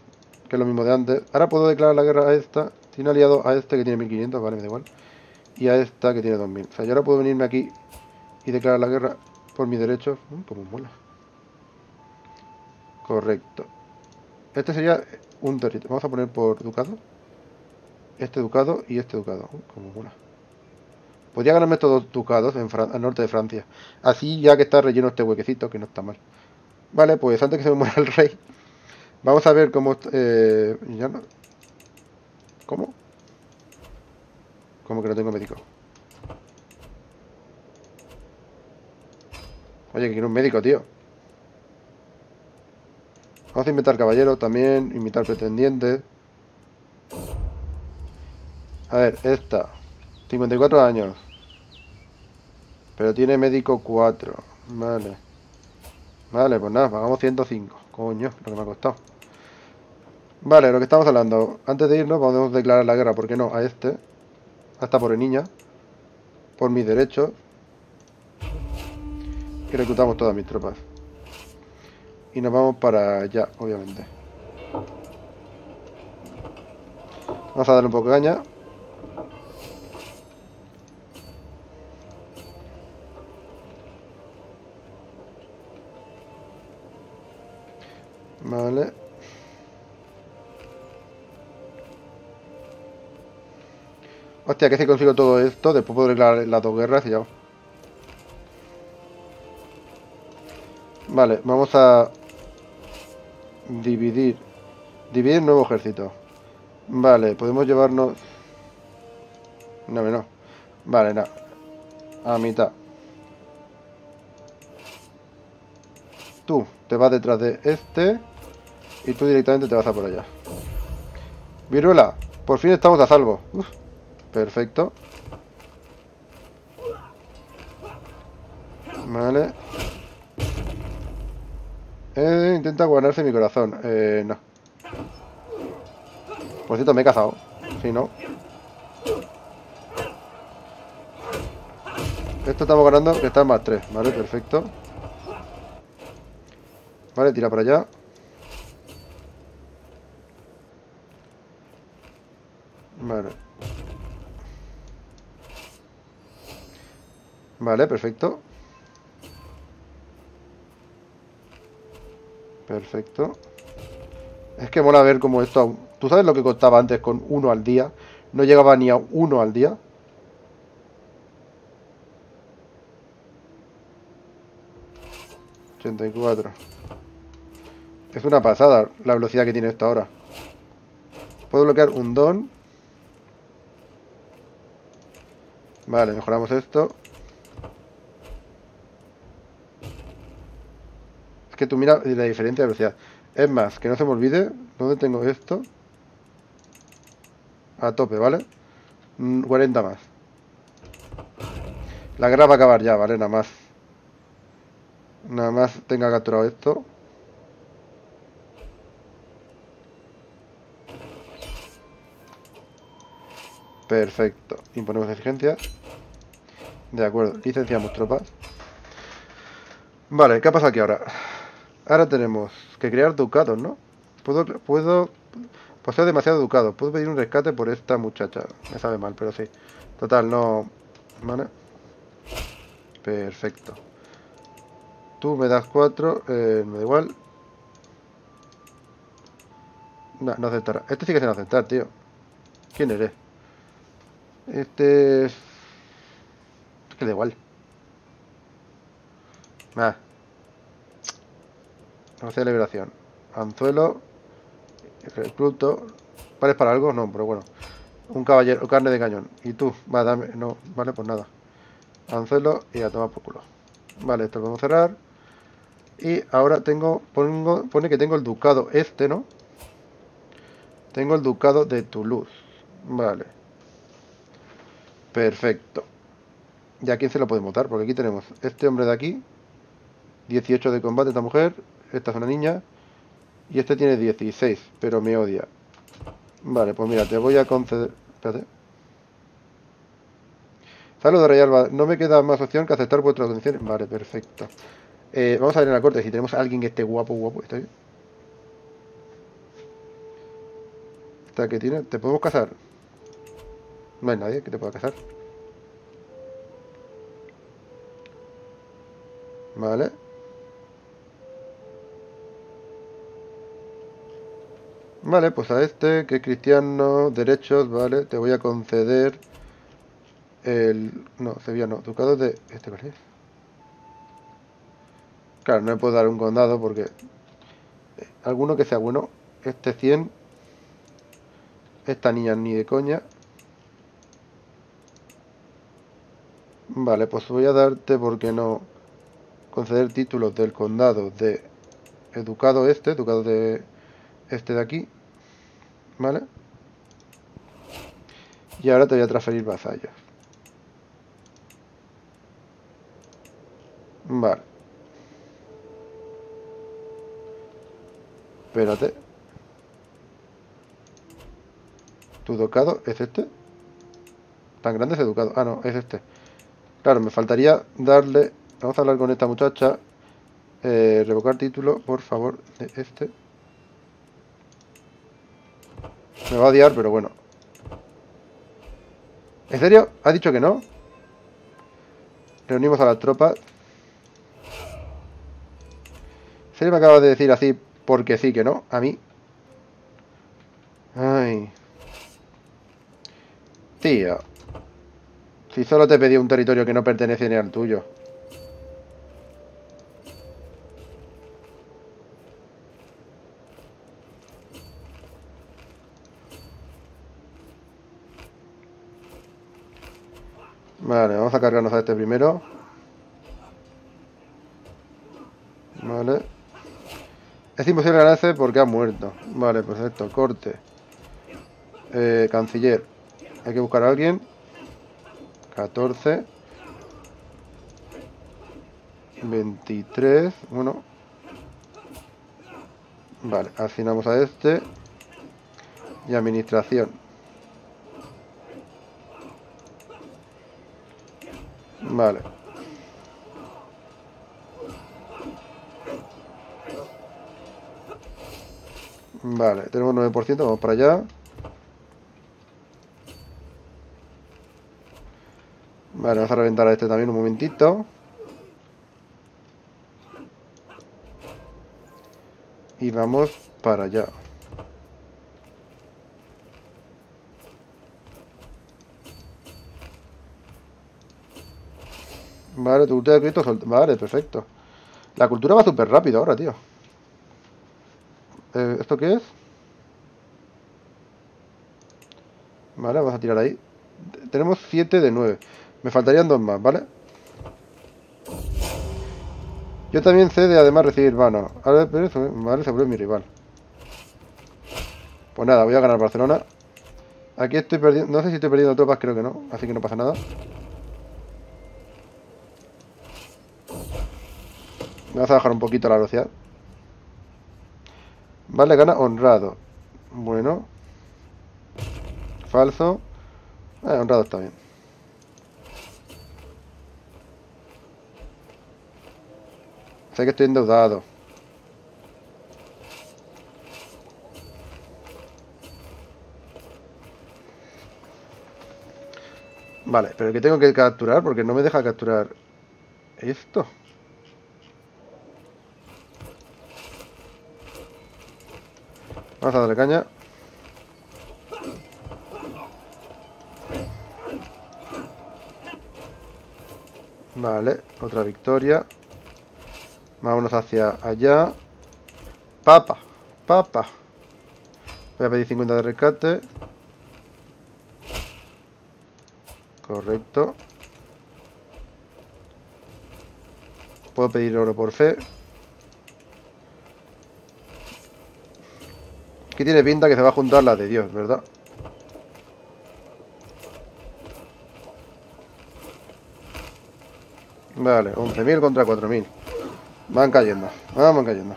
que es lo mismo de antes. Ahora puedo declarar la guerra a esta. Tiene aliado a este que tiene 1500, vale, me da igual. Y a esta que tiene 2000. O sea, yo ahora puedo venirme aquí y declarar la guerra por mi derecho. Mm, como mola. Correcto. Este sería un territorio. Vamos a poner por ducado. Este ducado y este ducado. Como mola. Podría ganarme estos dos ducados en al norte de Francia. Así ya que está relleno este huequecito, que no está mal. Vale, pues antes que se me muera el rey. Vamos a ver cómo... Eh. ¿Cómo? ¿Cómo que no tengo médico? Oye, que quiero un médico, tío. Vamos a invitar caballero también, invitar pretendientes. A ver, esta. 54 años. Pero tiene médico 4. Vale. Vale, pues nada, pagamos 105. Coño, lo que me ha costado. Vale, lo que estamos hablando. Antes de irnos podemos declarar la guerra, ¿por qué no? A este. Hasta por niña. Por mis derechos y reclutamos todas mis tropas. Y nos vamos para allá, obviamente. Vamos a darle un poco de caña. Vale. Hostia, que si consigo todo esto, después declarar las dos guerras y ya. Vale, vamos a dividir. Dividir nuevo ejército. Vale, podemos llevarnos... No, no. Vale, no. A mitad. Tú te vas detrás de este y tú directamente te vas a por allá. Viruela, por fin estamos a salvo. perfecto. Vale. Eh, intenta ganarse mi corazón. Eh, no. Por cierto, me he cazado. Si no. Esto estamos ganando, que está en más 3. Vale, perfecto. Vale, tira para allá. Vale. Vale, perfecto. Perfecto. Es que mola ver cómo esto... ¿Tú sabes lo que costaba antes con uno al día? No llegaba ni a uno al día. ...84... Es una pasada la velocidad que tiene esto ahora. Puedo bloquear un don. Vale, mejoramos esto. Que tú mira la diferencia de velocidad. Es más, que no se me olvide, ¿dónde tengo esto? A tope, ¿vale? 40 mm, más. La guerra va a acabar ya, ¿vale? Nada más. Nada más tenga capturado esto. Perfecto. Imponemos exigencias. De acuerdo. Licenciamos tropas. Vale, ¿qué pasa aquí ahora? Ahora tenemos que crear ducados, ¿no? Puedo... puedo poseo demasiado ducado. Puedo pedir un rescate por esta muchacha. Me sabe mal, pero sí. Total, no... Vale. Perfecto. Tú me das cuatro. Eh, me da igual. No, no aceptará. Este sí que se no aceptar, tío. ¿Quién eres? Este... Es que da igual. Ah. No de liberación. Anzuelo. Recluto. ¿Vale para algo? No, pero bueno. Un caballero, carne de cañón. Y tú, va, dame. No, vale, pues nada. Anzuelo y a tomar por culo. Vale, esto lo podemos cerrar. Y ahora tengo, pongo, pone que tengo el ducado este, ¿no? Tengo el ducado de Toulouse. Vale. Perfecto. ¿Y a quién se lo podemos dar? Porque aquí tenemos este hombre de aquí. 18 de combate esta mujer. Esta es una niña. Y este tiene 16, pero me odia. Vale, pues mira, te voy a conceder... Espérate. Saludos, Rey Alba. No me queda más opción que aceptar vuestras condiciones. Vale, perfecto. Eh, vamos a ver en la corte si tenemos a alguien que esté guapo, guapo. ¿Está bien? ¿Está que tiene? ¿Te podemos casar? No hay nadie que te pueda casar. Vale. Vale, pues a este, que es cristiano, derechos, vale, te voy a conceder el... No, sevillano, ducado de... ¿Este cuál? Claro, no le puedo dar un condado porque... Eh, alguno que sea bueno. Este 100. Esta niña ni de coña. Vale, pues voy a darte, porque no? Conceder títulos del condado de educado este, educado de este de aquí. ¿Vale? Y ahora te voy a transferir vasallos. Vale. Espérate. ¿Tu educado es este? ¿Tan grande es educado? Ah, no, es este. Claro, me faltaría darle... Vamos a hablar con esta muchacha. Eh, revocar título, por favor, de este. Me va a odiar, pero bueno. ¿En serio? ¿Ha dicho que no? Reunimos a las tropas. ¿En serio me acabas de decir así porque sí que no? A mí. Ay. Tío. Si solo te pedí un territorio que no pertenece ni al tuyo. Vale, vamos a cargarnos a este primero. Vale. Es imposible ganarse porque ha muerto. Vale, perfecto. Corte. Eh, canciller. Hay que buscar a alguien. 14. 23. Bueno. Vale, asignamos a este. Y administración. Vale. Vale, tenemos 9%, vamos para allá. Vale, vamos a reventar a este también un momentito. Y vamos para allá. Vale, tu cultura de Cristo Vale, perfecto. La cultura va súper rápido ahora, tío. Eh, ¿Esto qué es? Vale, vamos a tirar ahí. Tenemos 7 de 9. Me faltarían dos más, ¿vale? Yo también sé de además recibir vano. ver, pero eso, vale, se vuelve mi rival. Pues nada, voy a ganar Barcelona. Aquí estoy perdiendo... No sé si estoy perdiendo tropas, creo que no. Así que no pasa nada. Vamos a bajar un poquito la velocidad. Vale, gana honrado. Bueno. Falso. Eh, honrado está bien. Sé que estoy endeudado. Vale, pero que tengo que capturar porque no me deja capturar esto. Vamos a darle caña. Vale, otra victoria. Vámonos hacia allá. Papa, papa. Voy a pedir 50 de rescate. Correcto. Puedo pedir oro por fe. Tiene pinta que se va a juntar la de Dios, ¿verdad? Vale, 11.000 contra 4.000. Van cayendo, van cayendo.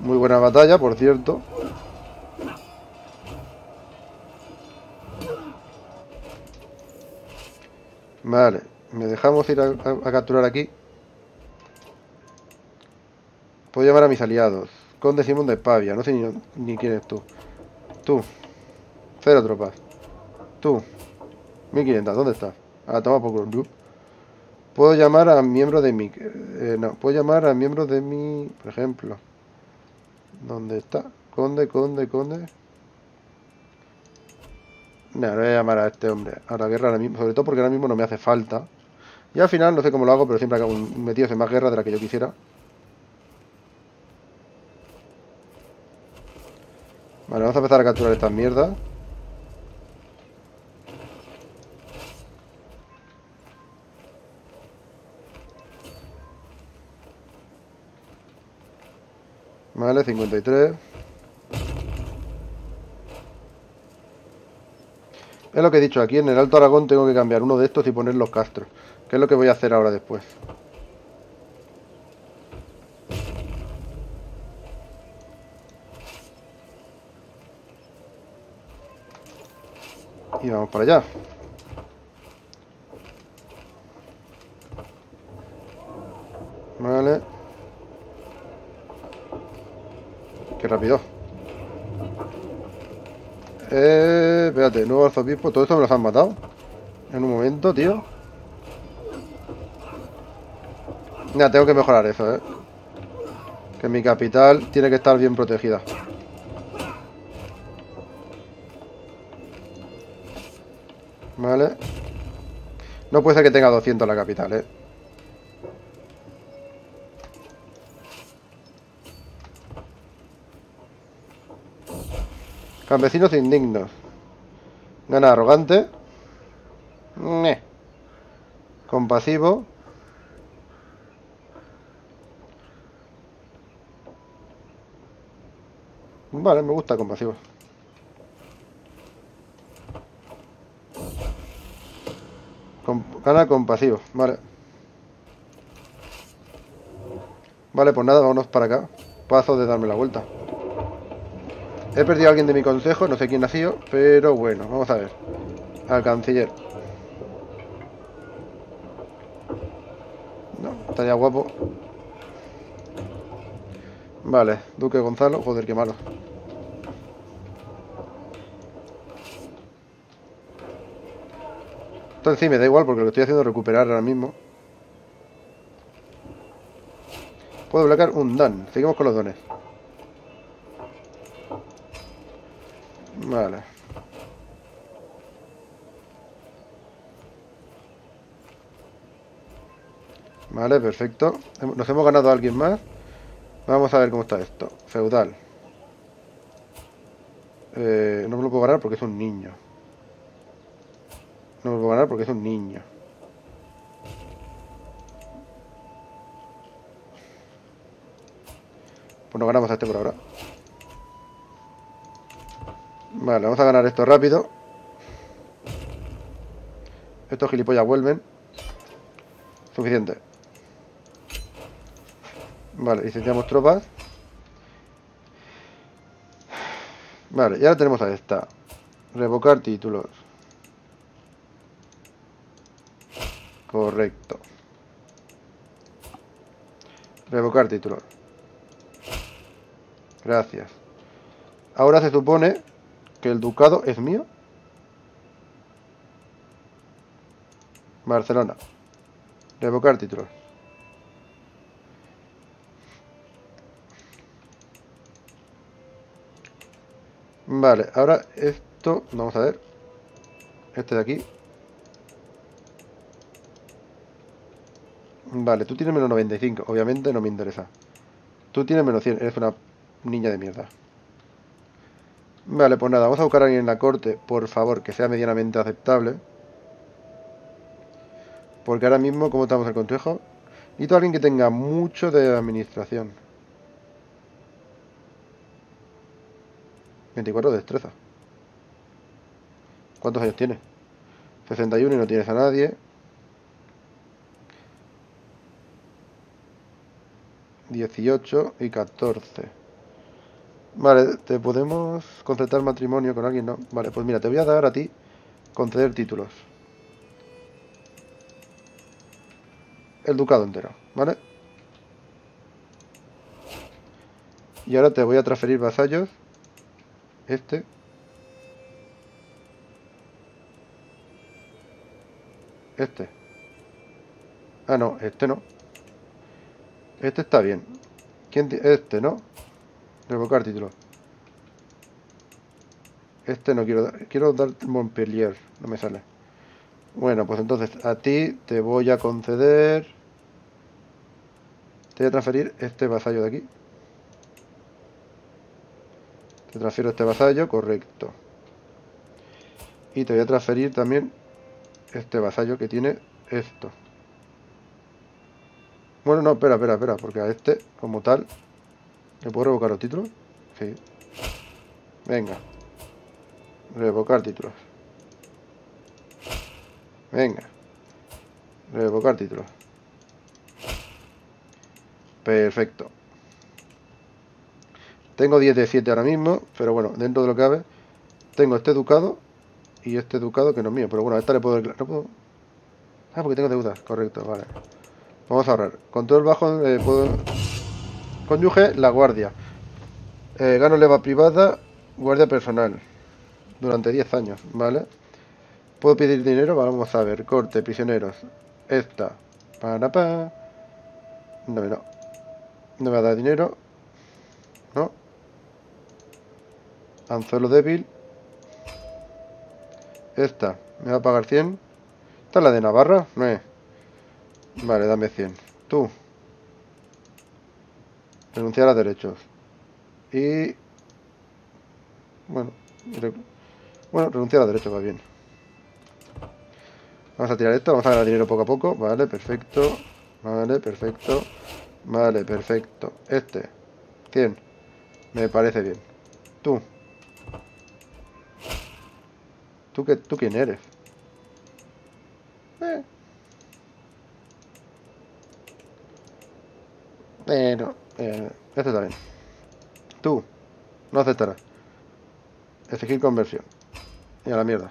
Muy buena batalla, por cierto. Vale, me dejamos ir a capturar aquí. Puedo llamar a mis aliados. Conde Simón de Pavia. No sé ni, quién es tú. Tú. Cero tropas. Tú. 1500. ¿Dónde estás? Ah, toma por culo. Puedo llamar a miembros de mi... Eh, no, puedo llamar a miembros de mi... Por ejemplo. ¿Dónde está? Conde, conde, conde. No, no voy a llamar a este hombre a la guerra ahora mismo. Sobre todo porque ahora mismo no me hace falta. Y al final, no sé cómo lo hago, pero siempre acabo metidos en más guerra de la que yo quisiera. Vale, vamos a empezar a capturar estas mierdas. Vale, 53. Es lo que he dicho, aquí en el Alto Aragón tengo que cambiar uno de estos y poner los castros. Que es lo que voy a hacer ahora después. Y vamos para allá. Vale. Qué rápido. Eh, espérate, nuevo arzobispo. Todo esto me los han matado. En un momento, tío. Mira, tengo que mejorar eso, eh. Que mi capital tiene que estar bien protegida. No puede ser que tenga 200 la capital, eh. Campesinos indignos. Gana arrogante. Compasivo. Vale, me gusta compasivo. Gana compasivo, vale. Vale, pues nada, vámonos para acá. Paso de darme la vuelta. He perdido a alguien de mi consejo, no sé quién ha sido, pero bueno, vamos a ver. Al canciller. No, estaría guapo. Vale, Duque Gonzalo, joder, qué malo. Entonces sí, me da igual porque lo estoy haciendo recuperar ahora mismo. Puedo bloquear un don. Seguimos con los dones. Vale. Vale, perfecto. Nos hemos ganado a alguien más. Vamos a ver cómo está esto. Feudal. Eh, no me lo puedo ganar porque es un niño. No lo puedo ganar porque es un niño. Pues no ganamos a este por ahora. Vale, vamos a ganar esto rápido. Estos gilipollas vuelven. Suficiente. Vale, licenciamos tropas. Vale, ya tenemos a esta. Revocar títulos. Correcto. Revocar títulos. Gracias. Ahora se supone que el ducado es mío. Barcelona. Revocar títulos. Vale, ahora esto, vamos a ver. Este de aquí. Vale, tú tienes menos 95. Obviamente no me interesa. Tú tienes menos 100. Eres una niña de mierda. Vale, pues nada, vamos a buscar a alguien en la corte, por favor, que sea medianamente aceptable. Porque ahora mismo, ¿cómo estamos el consejo? Necesito a alguien que tenga mucho de administración. 24 de destreza. ¿Cuántos años tiene? 61 y no tienes a nadie. 18 y 14. Vale, ¿te podemos conceder matrimonio con alguien? No. Vale, pues mira, te voy a dar a ti conceder títulos. El ducado entero, ¿vale? Y ahora te voy a transferir vasallos. Este. Este. Ah, no, este no. Este está bien. ¿Quién este, ¿no? Revocar título. Este no quiero dar. Quiero dar Montpellier. No me sale. Bueno, pues entonces a ti te voy a conceder... Te voy a transferir este vasallo de aquí. Te transfiero este vasallo, correcto. Y te voy a transferir también este vasallo que tiene esto. Bueno, no, espera, espera, espera, porque a este, como tal, ¿Le puedo revocar los títulos? Sí. Venga. Revocar títulos. Venga. Revocar títulos. Perfecto. Tengo 10 de 7 ahora mismo, pero bueno, dentro de lo que cabe, tengo este ducado y este ducado que no es mío. Pero bueno, a esta le puedo... No puedo... Ah, porque tengo deudas, correcto, vale. Vamos a ahorrar. Control bajo, eh, puedo... Cónyuge, la guardia. Eh, gano leva privada, guardia personal. durante 10 años, ¿vale? ¿Puedo pedir dinero? Vamos a ver. Corte, prisioneros. Esta. Para pa. No, no. No me va a dar dinero. No. Anzuelo débil. Esta. ¿Me va a pagar 100? ¿Esta es la de Navarra? No es. Vale, dame 100. Tú. Renunciar a derechos. Y... Bueno. Bueno, renunciar a derechos va bien. Vamos a tirar esto, vamos a ganar dinero poco a poco. Vale, perfecto. Vale, perfecto. Vale, perfecto. Este. 100. Me parece bien. Tú. ¿Tú, qué, tú quién eres? Eh. Bueno, eh, este también. Tú. No aceptarás. Exigir conversión. Y a la mierda.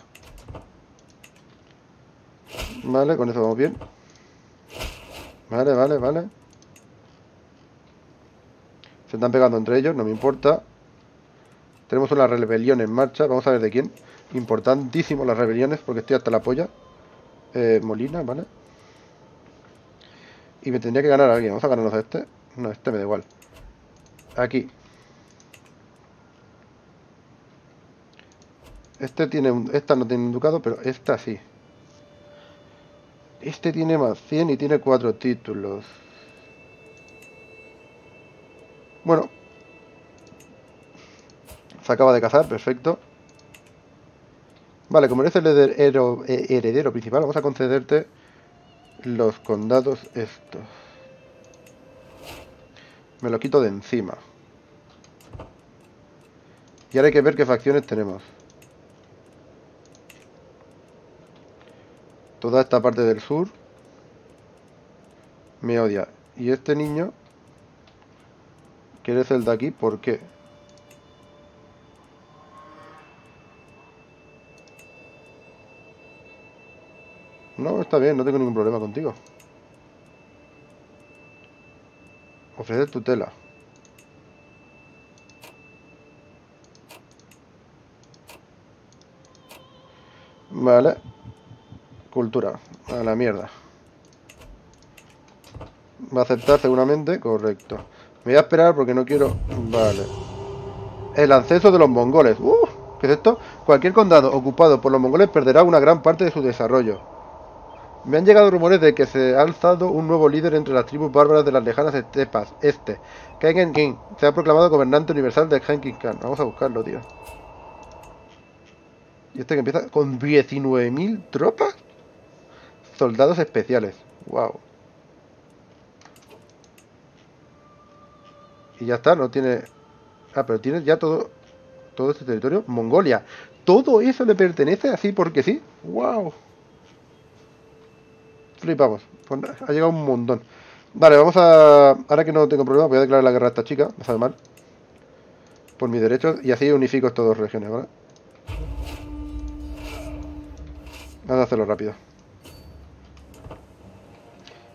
Vale, con eso vamos bien. Vale, vale, vale. Se están pegando entre ellos, no me importa. Tenemos una rebelión en marcha. Vamos a ver de quién. Importantísimo las rebeliones porque estoy hasta la polla. Eh, Molina, ¿vale? Y me tendría que ganar a alguien. Vamos a ganarnos a este. No, este me da igual. Aquí. Este tiene un... Esta no tiene un ducado, pero esta sí. Este tiene más 100 y tiene 4 títulos. Bueno. Se acaba de cazar, perfecto. Vale, como eres el heredero, eh, heredero principal, vamos a concederte los condados estos. Me lo quito de encima. Y ahora hay que ver qué facciones tenemos. Toda esta parte del sur me odia. Y este niño, que eres el de aquí, ¿por qué? No, está bien, no tengo ningún problema contigo. Ofrecer tutela. Vale. Cultura. A la mierda. Va a aceptar seguramente. Correcto. Me voy a esperar porque no quiero... Vale. El acceso de los mongoles. Uh, ¿Qué es esto? Cualquier condado ocupado por los mongoles perderá una gran parte de su desarrollo. Me han llegado rumores de que se ha alzado un nuevo líder entre las tribus bárbaras de las lejanas estepas, este. Kengen King. Se ha proclamado gobernante universal de Genghis Khan. Vamos a buscarlo, tío. Y este que empieza con 19.000 tropas. Soldados especiales. Wow. Y ya está, no tiene... Ah, pero tiene ya todo... Todo este territorio. Mongolia. Todo eso le pertenece así porque sí. Wow. Flipamos. Pues ha llegado un montón. Vale, vamos a... Ahora que no tengo problema, voy a declarar la guerra a esta chica. Me sabe mal. Por mis derechos. Y así unifico estas dos regiones, ¿vale? Vamos a hacerlo rápido.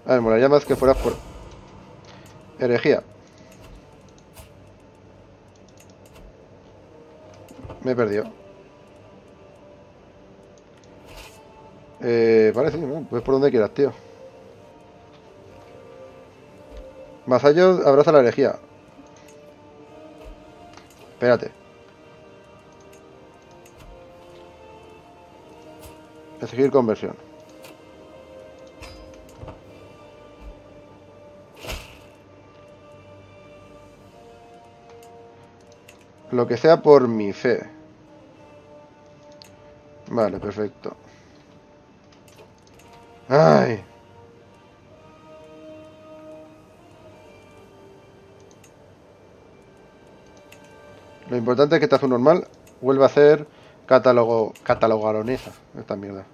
A ver, molaría más que fueras por... Herejía. Me he perdido. Eh, vale, sí, pues por donde quieras, tío. Vasallo abraza la herejía. Espérate. Exigir conversión. Lo que sea por mi fe. Vale, perfecto. Ay. Lo importante es que esta azul normal vuelva a ser catálogo catalogaronesa. Esta mierda.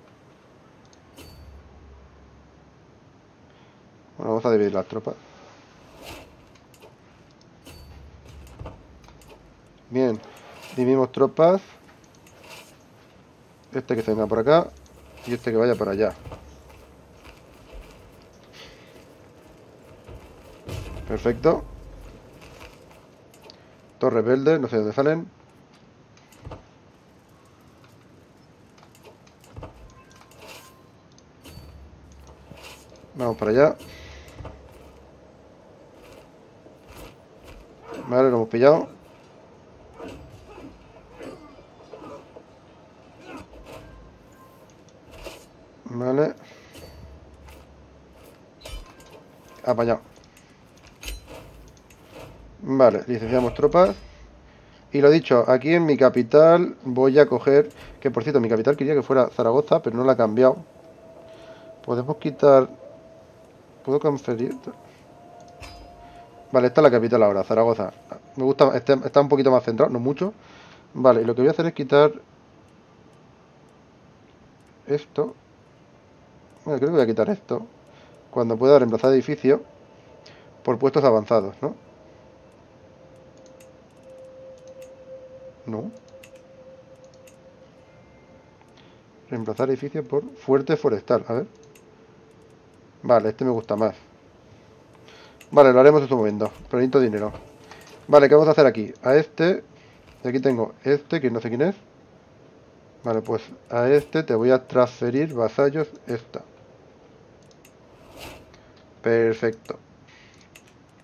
Bueno, vamos a dividir las tropas. Bien, dividimos tropas. Este que se venga por acá y este que vaya por allá. Perfecto. Dos rebeldes, no sé dónde salen. Vamos para allá. Vale, lo hemos pillado. Vale. Apañado. Vale, licenciamos tropas. Y lo dicho, aquí en mi capital voy a coger... Que por cierto, mi capital quería que fuera Zaragoza, pero no la ha cambiado. Podemos quitar... ¿Puedo transferir? Vale, esta es la capital ahora, Zaragoza. Me gusta, está, está un poquito más centrado, no mucho. Vale, y lo que voy a hacer es quitar... Esto. Bueno, creo que voy a quitar esto. Cuando pueda reemplazar edificio por puestos avanzados, ¿no? No. Reemplazar edificio por fuerte forestal. A ver. Vale, este me gusta más. Vale, lo haremos en su momento. Pero necesito dinero. Vale, ¿qué vamos a hacer aquí? A este. Y aquí tengo este, que no sé quién es. Vale, pues a este te voy a transferir vasallos esta. Perfecto.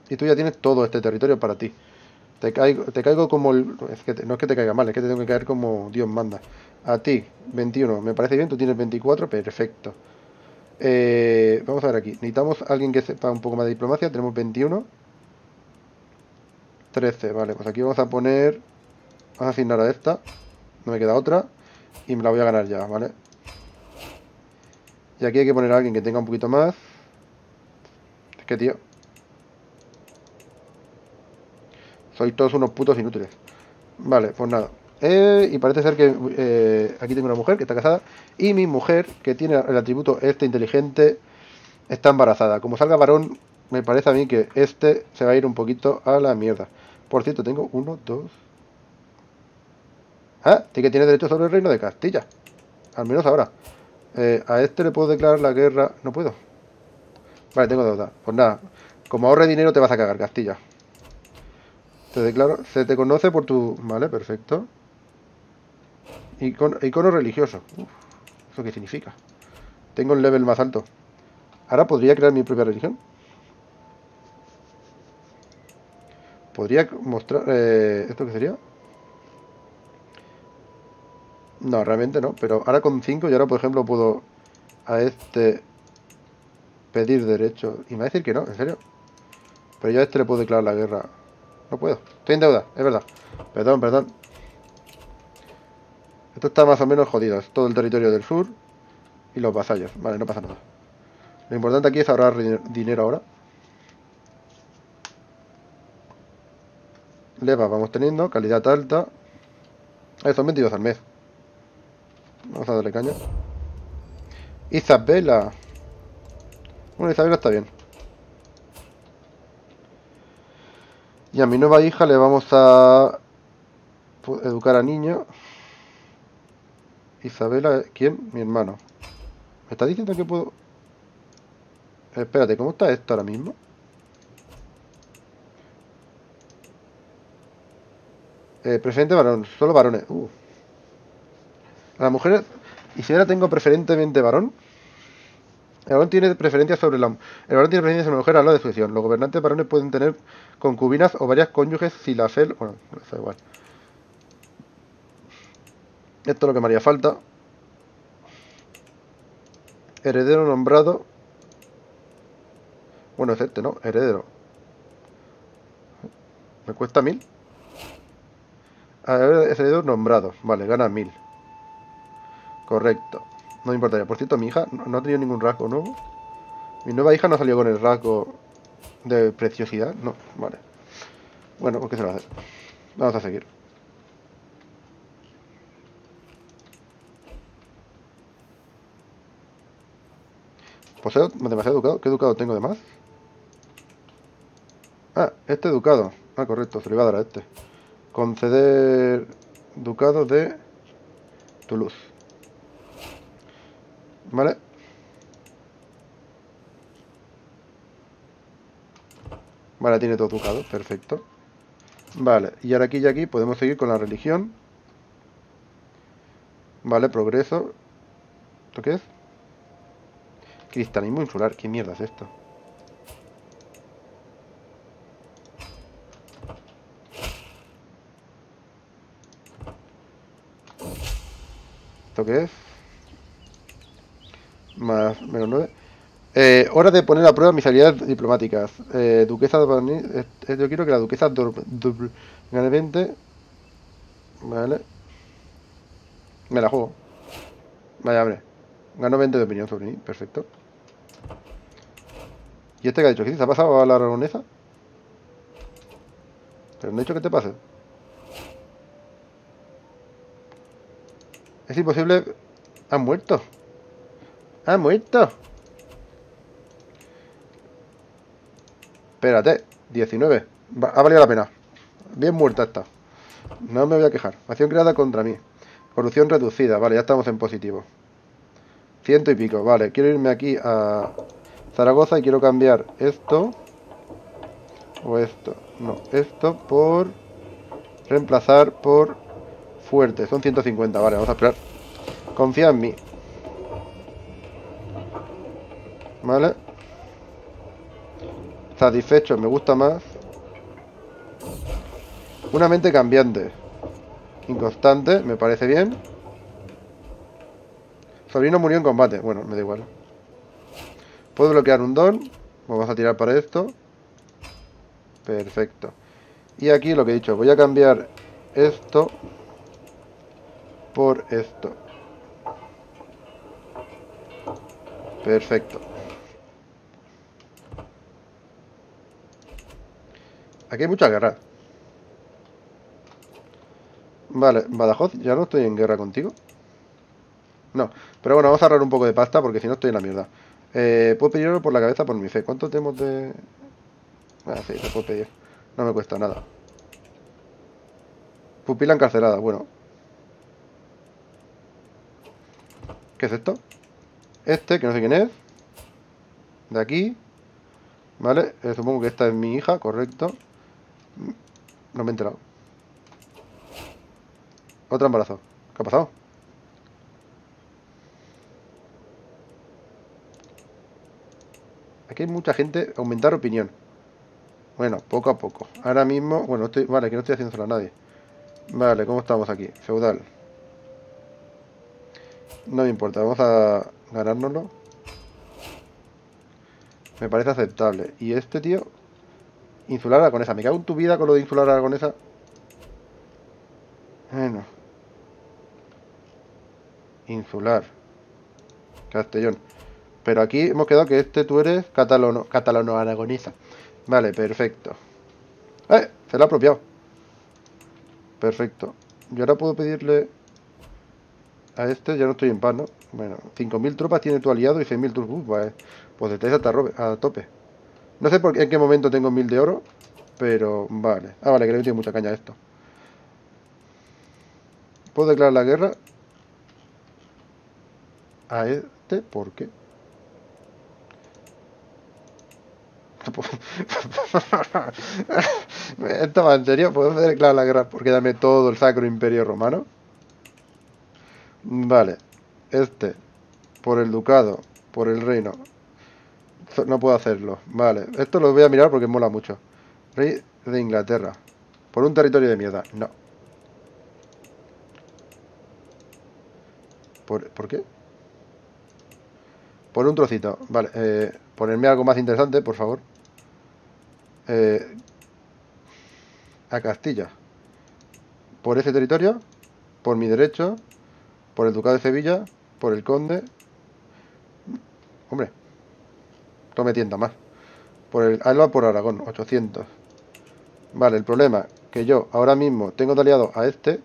Y tú ya tienes todo este territorio para ti. Te caigo, te caigo como el... Es que no es que te caiga mal, es que te tengo que caer como Dios manda. A ti, 21. Me parece bien, tú tienes 24, perfecto. Eh, vamos a ver aquí. Necesitamos alguien que sepa un poco más de diplomacia. Tenemos 21. 13, vale. Pues aquí vamos a poner... Vamos a asignar a esta. No me queda otra. Y me la voy a ganar ya, ¿vale? Y aquí hay que poner a alguien que tenga un poquito más. Es que, tío... Sois todos unos putos inútiles. Vale, pues nada. Eh, y parece ser que eh, aquí tengo una mujer que está casada. Y mi mujer, que tiene el atributo este inteligente, está embarazada. Como salga varón, me parece a mí que este se va a ir un poquito a la mierda. Por cierto, tengo uno, dos... Ah, sí que tiene derecho sobre el reino de Castilla. Al menos ahora. Eh, a este le puedo declarar la guerra. No puedo. Vale, tengo deuda. Pues nada. Como ahorre dinero te vas a cagar, Castilla. Te declaro, se te conoce por tu... Vale, perfecto. Icono, religioso. ¿Eso qué significa? Tengo el level más alto. Ahora podría crear mi propia religión. Podría mostrar... Eh, ¿Esto qué sería? No, realmente no. Pero ahora con 5 y ahora, por ejemplo, puedo a este pedir derecho. Y me va a decir que no, en serio. Pero yo a este le puedo declarar la guerra. No puedo. Estoy en deuda, es verdad. Perdón, perdón. Esto está más o menos jodido. Es todo el territorio del sur y los vasallos. Vale, no pasa nada. Lo importante aquí es ahorrar dinero ahora. Leva vamos teniendo, calidad alta. Ah, son 22 al mes. Vamos a darle caña. Isabela. Bueno, Isabela está bien. Y a mi nueva hija le vamos a educar a niño. Isabela, ¿quién? Mi hermano. ¿Me está diciendo que puedo...? Espérate, ¿cómo está esto ahora mismo? Eh, preferente varón, solo varones. Uh. Las mujeres... ¿Y si ahora tengo preferentemente varón? El varón tiene preferencia sobre la el varón tiene preferencia sobre la mujer a la de. Los gobernantes varones pueden tener concubinas o varias cónyuges si la fe... Bueno, da igual. Esto es lo que me haría falta. Heredero nombrado. Bueno, es este, ¿no? Heredero. Me cuesta mil. Heredero nombrado. Vale, gana mil. Correcto. No me importaría. Por cierto, mi hija no, ha tenido ningún rasgo nuevo. Mi nueva hija no salió con el rasgo de preciosidad. No, vale. Bueno, pues ¿qué se va a hacer? Vamos a seguir. ¿Poseo demasiado educado? ¿Qué educado tengo de más? Ah, este educado. Ah, correcto, se le va a dar a este. Conceder ducado de Toulouse. ¿Vale? Vale, tiene todo ducado, perfecto. Vale, y ahora aquí y aquí podemos seguir con la religión. Vale, progreso. ¿Esto qué es? Cristianismo insular. ¿Qué mierda es esto? ¿Esto qué es? Más menos 9. Eh, hora de poner a prueba mis habilidades diplomáticas. Eh, duquesa de... Eh, yo quiero que la duquesa gane 20. Vale. Me la juego. Vaya, hombre. Gano 20 de opinión sobre mí. Perfecto. ¿Y este que ha dicho? ¿Qué se ha pasado a la aragonesa? Pero no he dicho que te pase. Es imposible. Ha muerto. Ha muerto. Espérate. 19. ha valido la pena. Bien muerta está. No me voy a quejar. Acción creada contra mí. Corrupción reducida. Vale, ya estamos en positivo. Ciento y pico. Vale, quiero irme aquí a Zaragoza y quiero cambiar esto. O esto. No, esto por... Reemplazar por fuerte. Son 150. Vale, vamos a esperar. Confía en mí. Vale. Satisfecho, me gusta más. Una mente cambiante. Inconstante, me parece bien. Sobrino murió en combate. Bueno, me da igual. Puedo bloquear un don. Vamos a tirar para esto. Perfecto. Y aquí lo que he dicho, voy a cambiar esto por esto. Perfecto. Aquí hay mucha guerra. Vale, Badajoz, ya no estoy en guerra contigo. No, pero bueno, vamos a ahorrar un poco de pasta porque si no estoy en la mierda. Eh, puedo pedirlo por la cabeza por mi fe. ¿Cuánto tenemos de...? Ah, sí, puedo pedir. No me cuesta nada. Pupila encarcelada, bueno. ¿Qué es esto? Este, que no sé quién es. De aquí. Vale, eh, supongo que esta es mi hija, correcto. No me he enterado. Otro embarazo. ¿Qué ha pasado? Aquí hay mucha gente. Aumentar opinión. Bueno, poco a poco. Ahora mismo... Bueno, estoy... Vale, que no estoy haciendo solo a nadie. Vale, ¿cómo estamos aquí? Feudal. No me importa, vamos a ganárnoslo. Me parece aceptable. Y este tío... Insular aragonesa. Me cago en tu vida con lo de insular aragonesa. Bueno. Insular. Castellón. Pero aquí hemos quedado que este tú eres catalano, catalano aragoniza. Vale, perfecto. ¡Eh! Se lo ha apropiado. Perfecto. Yo ahora puedo pedirle a este, ya no estoy en paz, ¿no? Bueno, 5.000 tropas tiene tu aliado y 6.000 tropas. Pues, pues estáis a, tope. No sé por qué, en qué momento tengo 1.000 de oro, pero vale. Ah, vale, que le he mucha caña a esto. ¿Puedo declarar la guerra? A este, ¿por qué? ¿Esto en serio? ¿Puedo declarar la guerra por quedarme todo el Sacro Imperio Romano? Vale. Este. Por el ducado. Por el reino. No puedo hacerlo. Vale. Esto lo voy a mirar porque mola mucho. Rey de Inglaterra. Por un territorio de mierda. No. ¿Por, ¿por qué? Por un trocito. Vale. Eh, ponerme algo más interesante, por favor. Eh, a Castilla. Por ese territorio. Por mi derecho por el Ducado de Sevilla, por el Conde. Hombre, no me tienta más. Por el Alba, por Aragón, 800. Vale, el problema que yo ahora mismo tengo de aliado a este,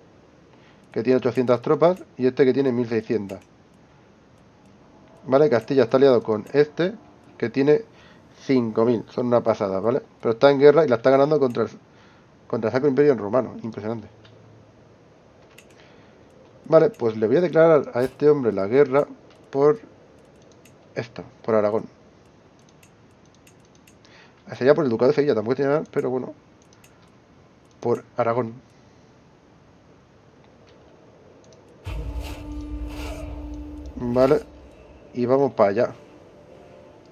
que tiene 800 tropas, y este que tiene 1600. Vale, Castilla está aliado con este, que tiene 5000. Son una pasada, ¿vale? Pero está en guerra y la está ganando contra el, contra el Sacro Imperio Romano. Impresionante. Vale, pues le voy a declarar a este hombre la guerra por esto, por Aragón. Sería por el Ducado de Sevilla, tampoco tiene nada, pero bueno. Por Aragón. Vale. Y vamos para allá.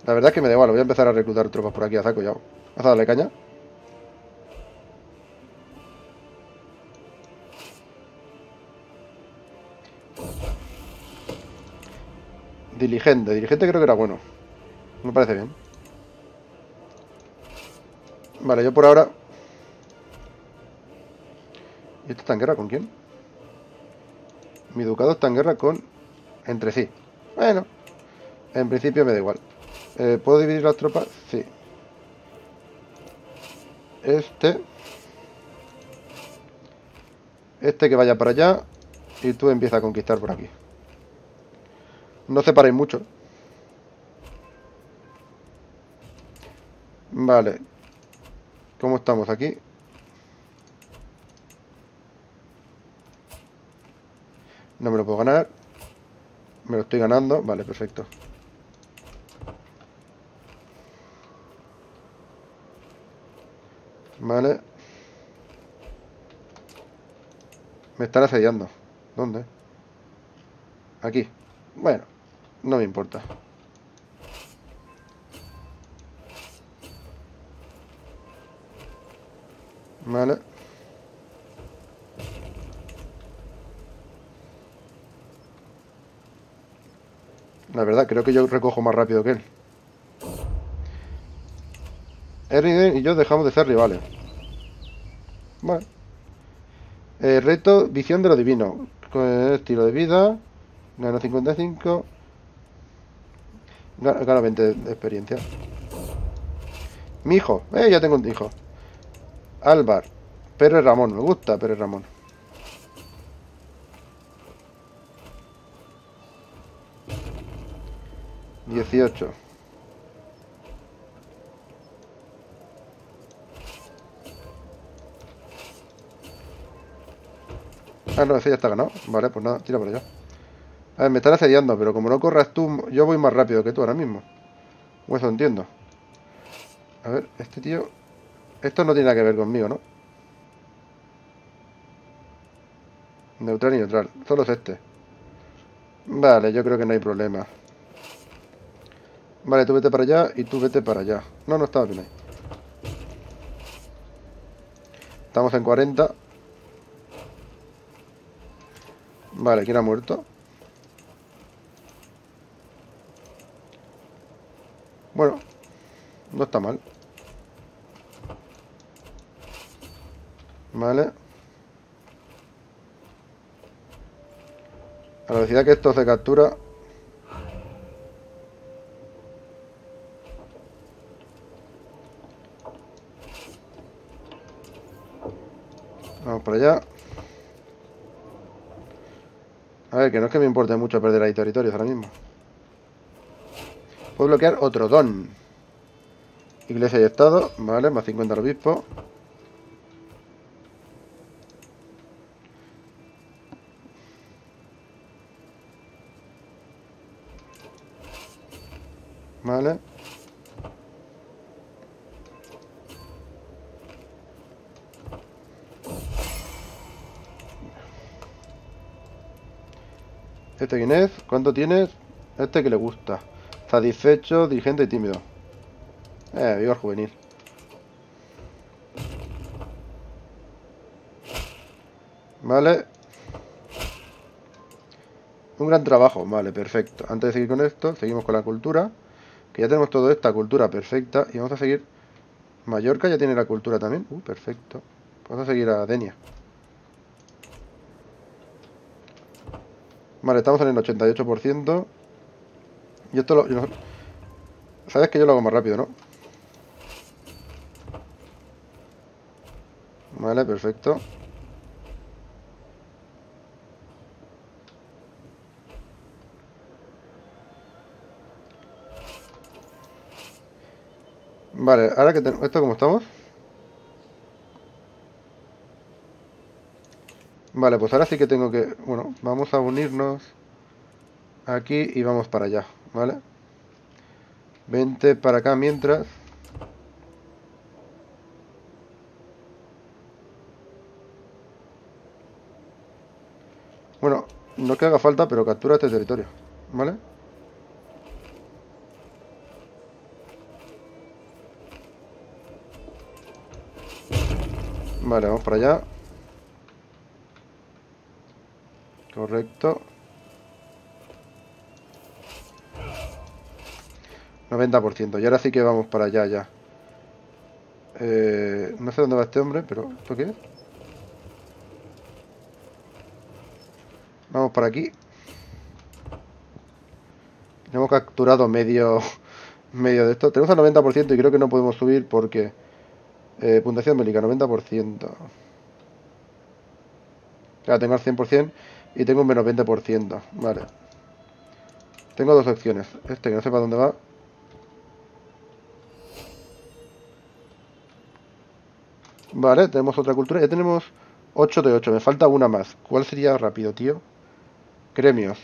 La verdad es que me da igual, voy a empezar a reclutar tropas por aquí a saco ya. ¿Vas a darle caña? Diligente, diligente creo que era bueno. Me parece bien. Vale, yo por ahora... ¿Y esto está en guerra con quién? Mi ducado está en guerra con... Entre sí. Bueno, en principio me da igual. Eh, ¿Puedo dividir las tropas? Sí. Este. Este que vaya para allá. Y tú empieza a conquistar por aquí. No separéis mucho. Vale. ¿Cómo estamos aquí? No me lo puedo ganar. Me lo estoy ganando. Vale, perfecto. Vale. Me están asediando. ¿Dónde? Aquí. Bueno, no me importa. Vale. La verdad, creo que yo recojo más rápido que él. Eriden y yo dejamos de ser rivales. Bueno. Eh, reto, visión de lo divino. Con estilo de vida. Gano 55. Gano 20 de experiencia. Mi hijo. Eh, ya tengo un hijo. Álvar. Pérez Ramón. Me gusta Pérez Ramón. Dieciocho. Ah, no, ese ya está ganado. Vale, pues nada, tira por allá. A ver, me están asediando, pero como no corras tú, yo voy más rápido que tú ahora mismo. Eso entiendo. A ver, este tío... Esto no tiene nada que ver conmigo, ¿no? Neutral y neutral. Solo es este. Vale, yo creo que no hay problema. Vale, tú vete para allá y tú vete para allá. No, no estaba bien ahí. Estamos en 40. Vale, ¿quién ha muerto? Bueno, no está mal. Vale. A la velocidad que esto se captura... Vamos para allá. A ver, que no es que me importe mucho perder ahí territorios ahora mismo. Puedo bloquear otro don. Iglesia y Estado. Vale, más 50 al obispo. ¿Este quién es? ¿Cuánto tienes? Este que le gusta. Satisfecho, dirigente y tímido. Eh, el juvenil. Vale. Un gran trabajo, vale, perfecto. Antes de seguir con esto, seguimos con la cultura. Que ya tenemos toda esta cultura perfecta. Y vamos a seguir... Mallorca ya tiene la cultura también. Uh, perfecto. Vamos a seguir a Denia. Vale, estamos en el 88%. Y esto lo... Sabes que yo lo hago más rápido, ¿no? Vale, perfecto. Vale, ahora que tenemos... ¿Esto cómo estamos? Vale, pues ahora sí que tengo que... Bueno, vamos a unirnos aquí y vamos para allá, ¿vale? Vente para acá mientras... Bueno, no que haga falta, pero captura este territorio, ¿vale? Vale, vamos para allá. Correcto. 90%. Y ahora sí que vamos para allá ya. Eh, no sé dónde va este hombre, pero ¿esto qué es? Vamos para aquí. Hemos capturado medio medio de esto. Tenemos al 90% y creo que no podemos subir porque... Eh, puntuación bélica, 90%. Claro, tengo al 100% y tengo un menos 20%. Vale. Tengo dos opciones. Este que no sepa dónde va. Vale, tenemos otra cultura. Ya tenemos 8 de 8. Me falta una más. ¿Cuál sería rápido, tío? Gremios.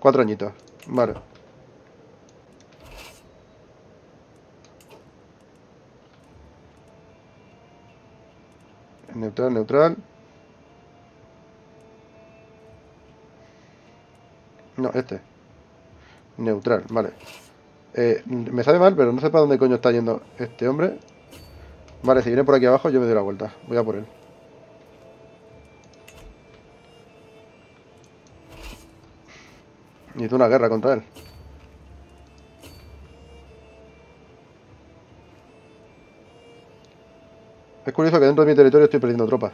Cuatro añitos. Vale. Neutral, neutral. No, este. Neutral, vale. Eh, me sabe mal, pero no sé para dónde coño está yendo este hombre. Vale, si viene por aquí abajo yo me doy la vuelta. Voy a por él. Hizo una guerra contra él. Es curioso que dentro de mi territorio estoy perdiendo tropas.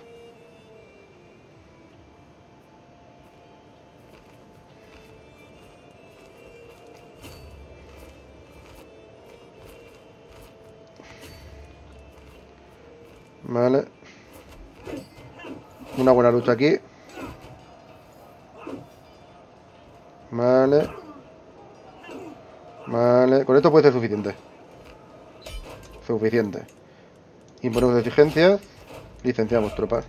Vale. Una buena lucha aquí. Vale. Vale. Con esto puede ser suficiente. Suficiente. Imponemos exigencias. Licenciamos tropas.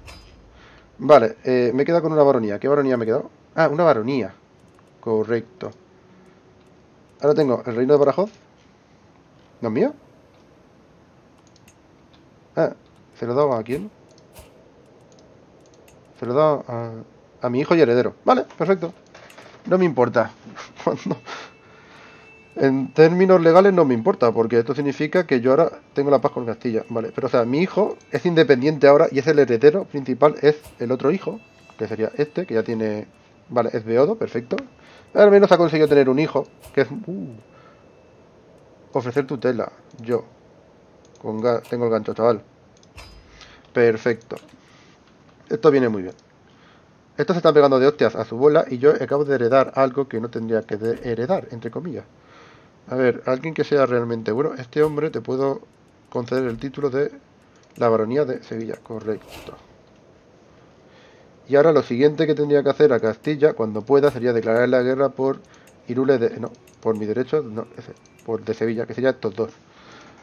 Vale, eh, me he quedado con una baronía. ¿Qué baronía me he quedado? Ah, una baronía. Correcto. Ahora tengo el reino de Barajoz. ¿No es mío? Ah, ¿se lo he dado a quién? Se lo he dado a, a mi hijo y heredero. Vale, perfecto. No me importa. En términos legales no me importa, porque esto significa que yo ahora tengo la paz con Castilla, ¿vale? Pero, o sea, mi hijo es independiente ahora y es el heredero principal, es el otro hijo, que sería este, que ya tiene... Vale, es Beodo, perfecto. Al menos ha conseguido tener un hijo, que es... Uh, ofrecer tutela, yo. Tengo el gancho, chaval. Perfecto. Esto viene muy bien. Estos se están pegando de hostias a su bola y yo acabo de heredar algo que no tendría que heredar, entre comillas. A ver, alguien que sea realmente bueno. Este hombre te puedo conceder el título de la baronía de Sevilla. Correcto. Y ahora lo siguiente que tendría que hacer a Castilla, cuando pueda, sería declarar la guerra por Irule de... No, por mi derecho, no, por de Sevilla, que sería estos dos.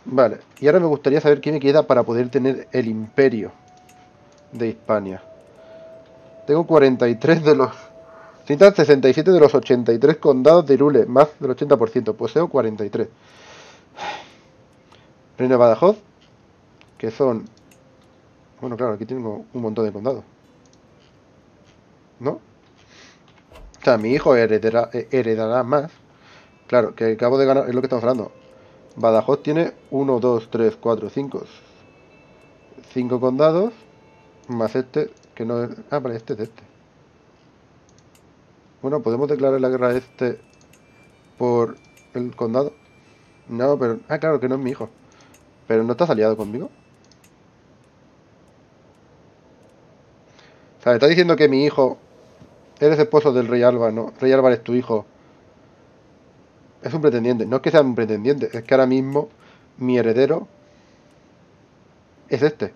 Vale, y ahora me gustaría saber qué me queda para poder tener el imperio de Hispania. Tengo 43 de los 67 de los 83 condados de Irule, más del 80%. Poseo 43. Reino de Badajoz, que son... Bueno, claro, aquí tengo un montón de condados. ¿No? O sea, mi hijo heredará, heredará más. Claro, que acabo de ganar, es lo que estamos hablando. Badajoz tiene 1, 2, 3, 4, 5. 5 condados. Más este, que no es... Ah, vale, este es de este. Bueno, ¿podemos declarar la guerra a este por el condado? No, pero... Ah, claro, que no es mi hijo. ¿Pero no estás aliado conmigo? O sea, está diciendo que mi hijo... Eres esposo del rey Alba, ¿no? Rey Alba es tu hijo. Es un pretendiente. No es que sea un pretendiente, es que ahora mismo mi heredero es este.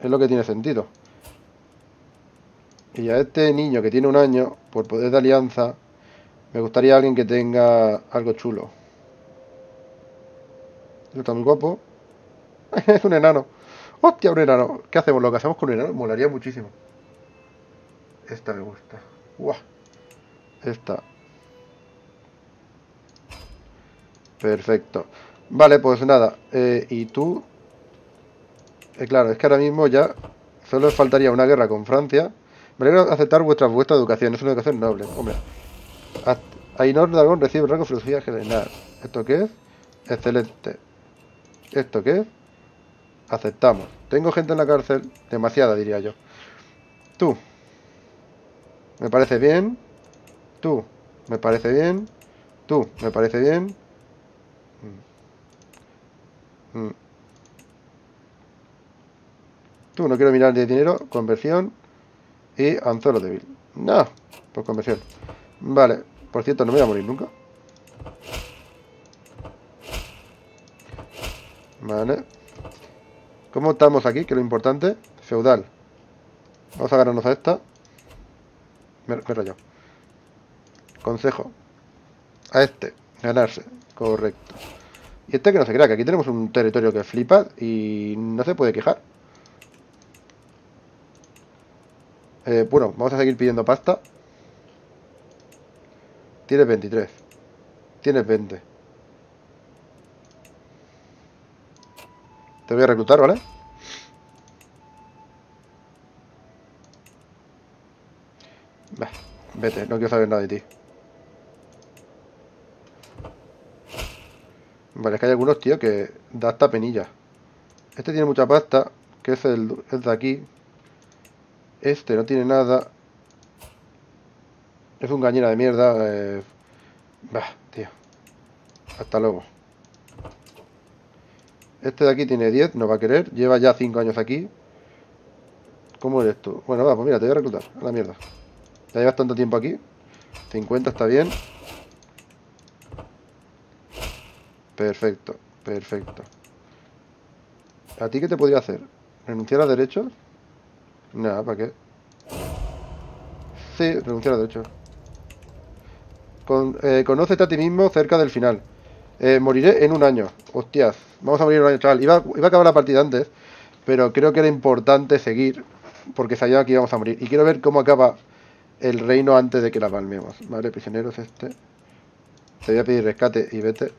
Es lo que tiene sentido. Y a este niño que tiene un año, por poder de alianza, me gustaría alguien que tenga algo chulo. Está muy guapo. es un enano. ¡Hostia, un enano! ¿Qué hacemos? Lo hacemos con un enano molaría muchísimo. Esta me gusta. ¡Guau! Esta. Perfecto. Vale, pues nada. Eh, y tú... Eh, claro, es que ahora mismo ya solo faltaría una guerra con Francia me alegro aceptar vuestra, vuestra educación, es una educación noble. Hombre. Ainor Dragón recibe rango de filosofía general. ¿Esto qué es? Excelente. ¿Esto qué es? Aceptamos. Tengo gente en la cárcel, demasiada diría yo. Tú. Me parece bien. Tú. Me parece bien. Tú. Me parece bien. Mm. Mm. Tú, no quiero mirar de dinero. Conversión. Y anzuelo débil. No, por conversión. Vale. Por cierto, no me voy a morir nunca. Vale. ¿Cómo estamos aquí? Que lo importante. Feudal. Vamos a agarrarnos a esta. Me, me he Consejo. A este. Ganarse. Correcto. Y este que no se crea, que aquí tenemos un territorio que flipa y no se puede quejar. Eh, bueno, vamos a seguir pidiendo pasta. Tienes 23. Tienes 20. Te voy a reclutar, ¿vale? vete, no quiero saber nada de ti. Vale, es que hay algunos, tío, que da hasta penilla. Este tiene mucha pasta, que es el, de aquí. Este no tiene nada. Es un gañera de mierda. Eh... Bah, tío. Hasta luego. Este de aquí tiene 10, no va a querer. Lleva ya 5 años aquí. ¿Cómo eres tú? Bueno, va, pues mira, te voy a reclutar. A la mierda. Ya llevas tanto tiempo aquí. 50 está bien. Perfecto, perfecto. ¿A ti qué te podría hacer? ¿Renunciar a derechos? Nada, ¿para qué? Sí, renunciar a derechos. Con, eh, conócete a ti mismo cerca del final. Eh, moriré en un año. Hostias, vamos a morir en un año, chaval. Iba, iba a acabar la partida antes, pero creo que era importante seguir, porque sabía que íbamos a morir. Y quiero ver cómo acaba el reino antes de que la palmemos. Vale, prisioneros este. Te voy a pedir rescate y vete.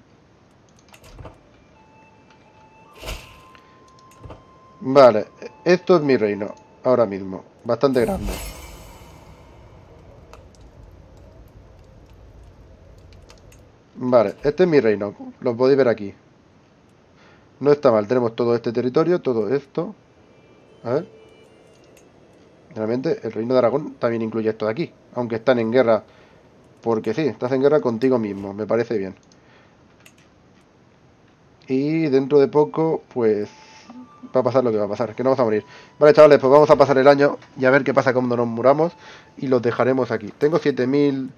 Vale, esto es mi reino, ahora mismo. Bastante grande. Vale, este es mi reino. Lo podéis ver aquí. No está mal, tenemos todo este territorio, todo esto. A ver. Realmente el reino de Aragón también incluye esto de aquí. Aunque están en guerra. Porque sí, estás en guerra contigo mismo. Me parece bien. Y dentro de poco, pues... Va a pasar lo que va a pasar, que no vamos a morir. Vale, chavales, pues vamos a pasar el año y a ver qué pasa cuando nos muramos. Y los dejaremos aquí. Tengo 7000...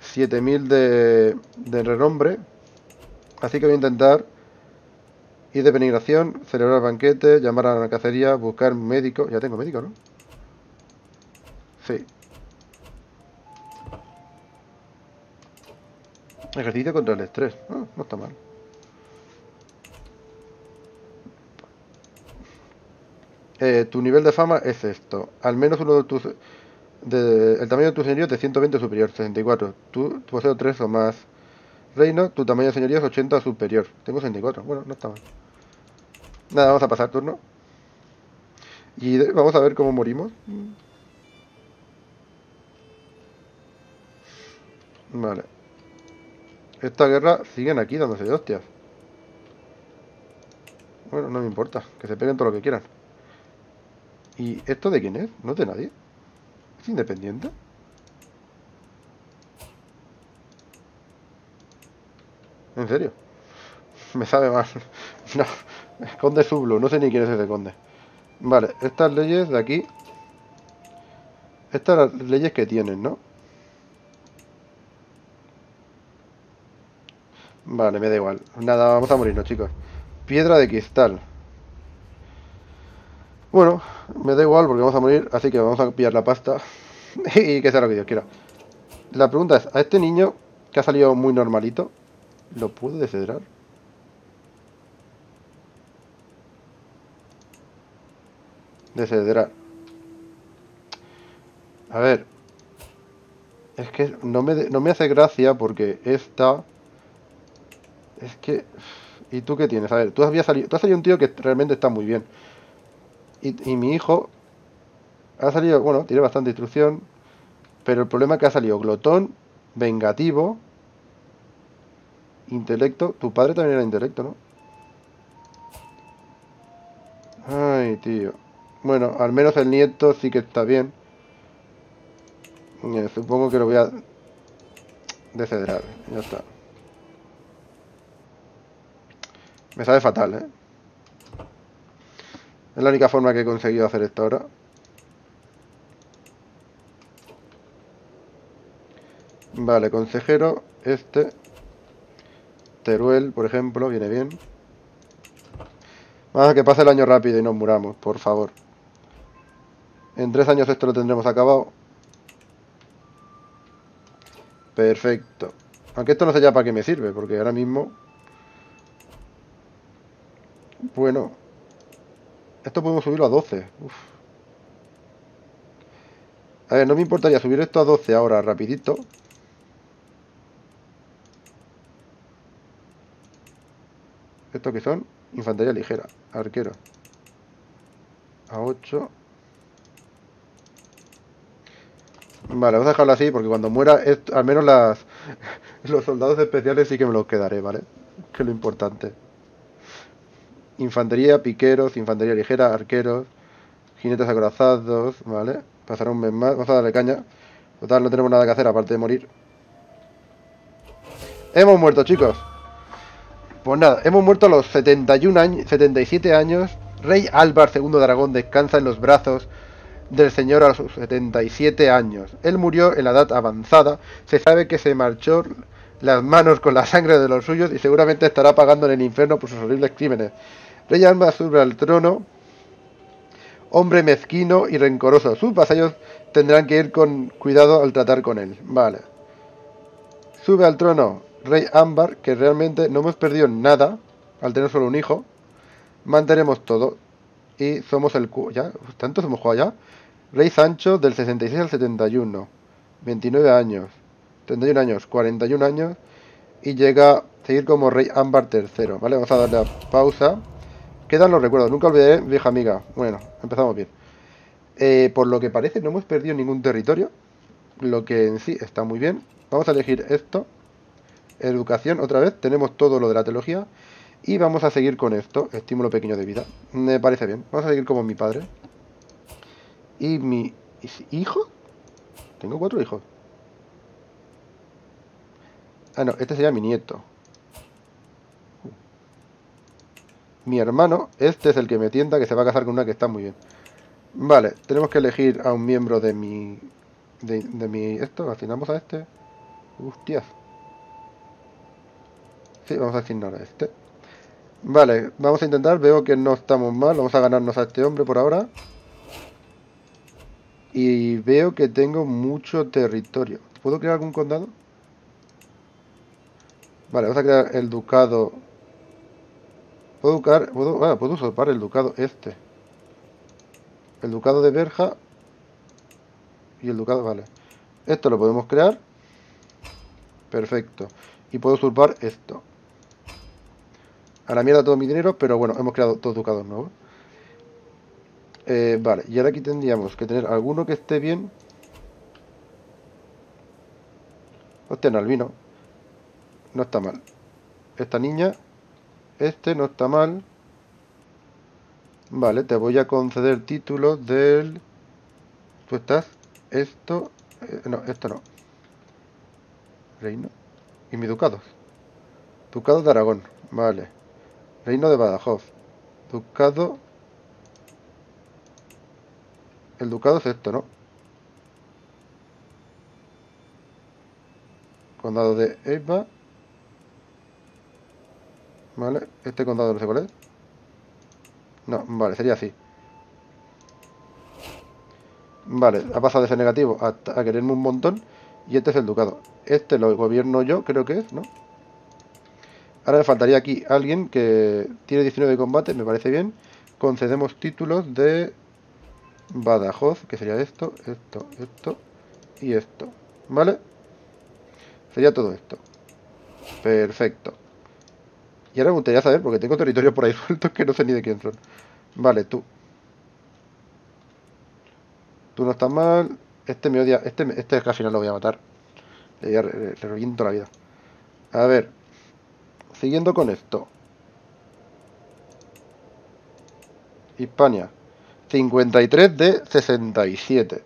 7000 de, de renombre. Así que voy a intentar ir de penigración, celebrar banquete, llamar a la cacería, buscar médico. Ya tengo médico, ¿no? Sí. Ejercicio contra el estrés. Ah, no está mal. Eh, tu nivel de fama es esto. Al menos uno de tus... el tamaño de tu señorío es de 120 superior, 64. Tú, poseo 3 o más reino. Tu tamaño de señorío es 80 superior. Tengo 64. Bueno, no está mal. Nada, vamos a pasar turno. Y vamos a ver cómo morimos. Vale. Esta guerra siguen aquí dándose de hostias. Bueno, no me importa. Que se peguen todo lo que quieran. ¿Y esto de quién es? ¿No es de nadie? ¿Es independiente? ¿En serio? Me sabe mal. No. Conde Sublo. No sé ni quién es ese conde. Vale. Estas leyes de aquí. Estas las leyes que tienen, ¿no? Vale, me da igual. Nada, vamos a morirnos, chicos. Piedra de cristal. Bueno, me da igual porque vamos a morir, así que vamos a pillar la pasta y que sea lo que Dios quiera. La pregunta es, ¿a este niño que ha salido muy normalito, lo puedo descedrar? Descedrar. A ver. Es que no me, no me hace gracia porque esta es que... ¿Y tú qué tienes? A ver, tú, habías salido, tú has salido un tío que realmente está muy bien. Y, mi hijo ha salido, bueno, tiene bastante instrucción, pero el problema es que ha salido glotón, vengativo, intelecto. Tu padre también era intelecto, ¿no? Ay, tío. Bueno, al menos el nieto sí que está bien. Eh, supongo que lo voy a decederar. Ya está. Me sabe fatal, ¿eh? Es la única forma que he conseguido hacer esto ahora. Vale, consejero, este. Teruel, por ejemplo, viene bien. Vamos a que pase el año rápido y nos muramos, por favor. En tres años esto lo tendremos acabado. Perfecto. Aunque esto no sé ya para qué me sirve, porque ahora mismo... Bueno. Esto podemos subirlo a 12. A ver, no me importaría subir esto a 12 ahora, rapidito. ¿Esto qué son? Infantería ligera, arquero. A 8. Vale, vamos a dejarlo así porque cuando muera, al menos las, los soldados especiales sí que me los quedaré, ¿vale? Que es lo importante. Infantería, piqueros, infantería ligera, arqueros, jinetes acorazados, ¿vale? Pasará un mes más, vamos a darle caña. Total, no tenemos nada que hacer aparte de morir. Hemos muerto, chicos. Pues nada, hemos muerto a los 71 años, 77 años. Rey Álvar II de Aragón descansa en los brazos del señor a los 77 años. Él murió en la edad avanzada. Se sabe que se marchó las manos con la sangre de los suyos y seguramente estará pagando en el infierno por sus horribles crímenes. Rey Álvar sube al trono, hombre mezquino y rencoroso. Sus vasallos tendrán que ir con cuidado al tratar con él. Vale. Sube al trono Rey Ámbar, que realmente no hemos perdido nada al tener solo un hijo. Mantenemos todo. Y somos el... ¿Ya? ¿Tantos hemos jugado ya? Rey Sancho del 66 al 71. 29 años. 31 años. 41 años. Y llega a seguir como Rey Ámbar III. ¿Vale? Vamos a darle a pausa. Quedan los recuerdos. Nunca olvidaré, vieja amiga. Bueno, empezamos bien. Eh, por lo que parece, no hemos perdido ningún territorio. Lo que en sí está muy bien. Vamos a elegir esto educación, otra vez, tenemos todo lo de la teología. Y vamos a seguir con esto, estímulo pequeño de vida. Me parece bien. Vamos a seguir como mi padre. Y mi hijo. Tengo cuatro hijos. Ah, no, este sería mi nieto. Mi hermano, este es el que me tienta que se va a casar con una que está muy bien. Vale, tenemos que elegir a un miembro de mi... De, mi... Esto, asignamos a este. Hostias vamos a asignar a este. Vale, vamos a intentar. Veo que no estamos mal. Vamos a ganarnos a este hombre por ahora. Y veo que tengo mucho territorio. ¿Puedo crear algún condado? Vale, vamos a crear el ducado. Puedo educar, puedo, ah, puedo usurpar el ducado este. El ducado de Berja. Y el ducado, vale. Esto lo podemos crear. Perfecto. Y puedo usurpar esto. A la mierda todo mi dinero, pero bueno, hemos creado dos ducados nuevos. Eh, vale, y ahora aquí tendríamos que tener alguno que esté bien. Hostia, no, albino. No está mal. Esta niña. Este no está mal. Vale, te voy a conceder títulos del... Tú estás... Esto... Eh, no, esto no. Reino. Y mi ducados. Ducado de Aragón. Vale. Reino de Badajoz. Ducado. El ducado es esto, ¿no? Condado de Eva. Vale, este condado no sé cuál es. No, vale, sería así. Vale, ha pasado de ser negativo a, a quererme un montón. Y este es el ducado. Este lo gobierno yo, creo que es, ¿no? Ahora me faltaría aquí alguien que tiene 19 de combate, me parece bien. Concedemos títulos de Badajoz, que sería esto, esto, esto y esto. ¿Vale? Sería todo esto. Perfecto. Y ahora me gustaría saber, porque tengo territorios por ahí sueltos que no sé ni de quién son. Vale, tú. Tú no estás mal. Este me odia. Este, este al final lo voy a matar. Le, le reviento la vida. A ver, Siguiendo con esto. Hispania. 53 de 67.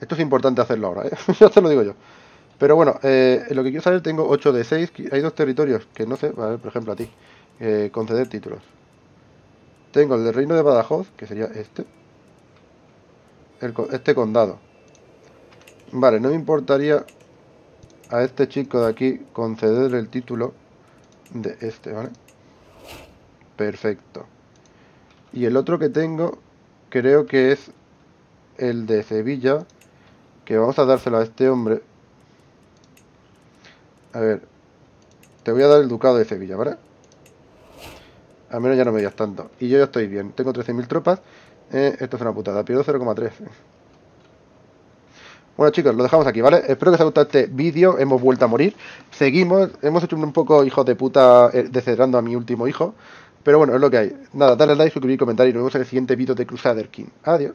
Esto es importante hacerlo ahora, ¿eh? ya te lo digo yo. Pero bueno, eh, lo que quiero saber, tengo 8 de 6. Hay dos territorios que no sé, a por ejemplo, a ti. Eh, conceder títulos. Tengo el del Reino de Badajoz, que sería este. este condado. Vale, no me importaría a este chico de aquí conceder el título de este, ¿vale? Perfecto. Y el otro que tengo, creo que es el de Sevilla, que vamos a dárselo a este hombre. A ver, te voy a dar el ducado de Sevilla, ¿vale? Al menos ya no me digas tanto. Y yo ya estoy bien. Tengo 13.000 tropas. Eh, esto es una putada. Pierdo 0,3. Bueno chicos, lo dejamos aquí, ¿vale? Espero que os haya gustado este vídeo, hemos vuelto a morir Seguimos, hemos hecho un poco hijo de puta eh, Decedrando a mi último hijo Pero bueno, es lo que hay Nada, dale like, suscribir, comentar Y nos vemos en el siguiente vídeo de Crusader King Adiós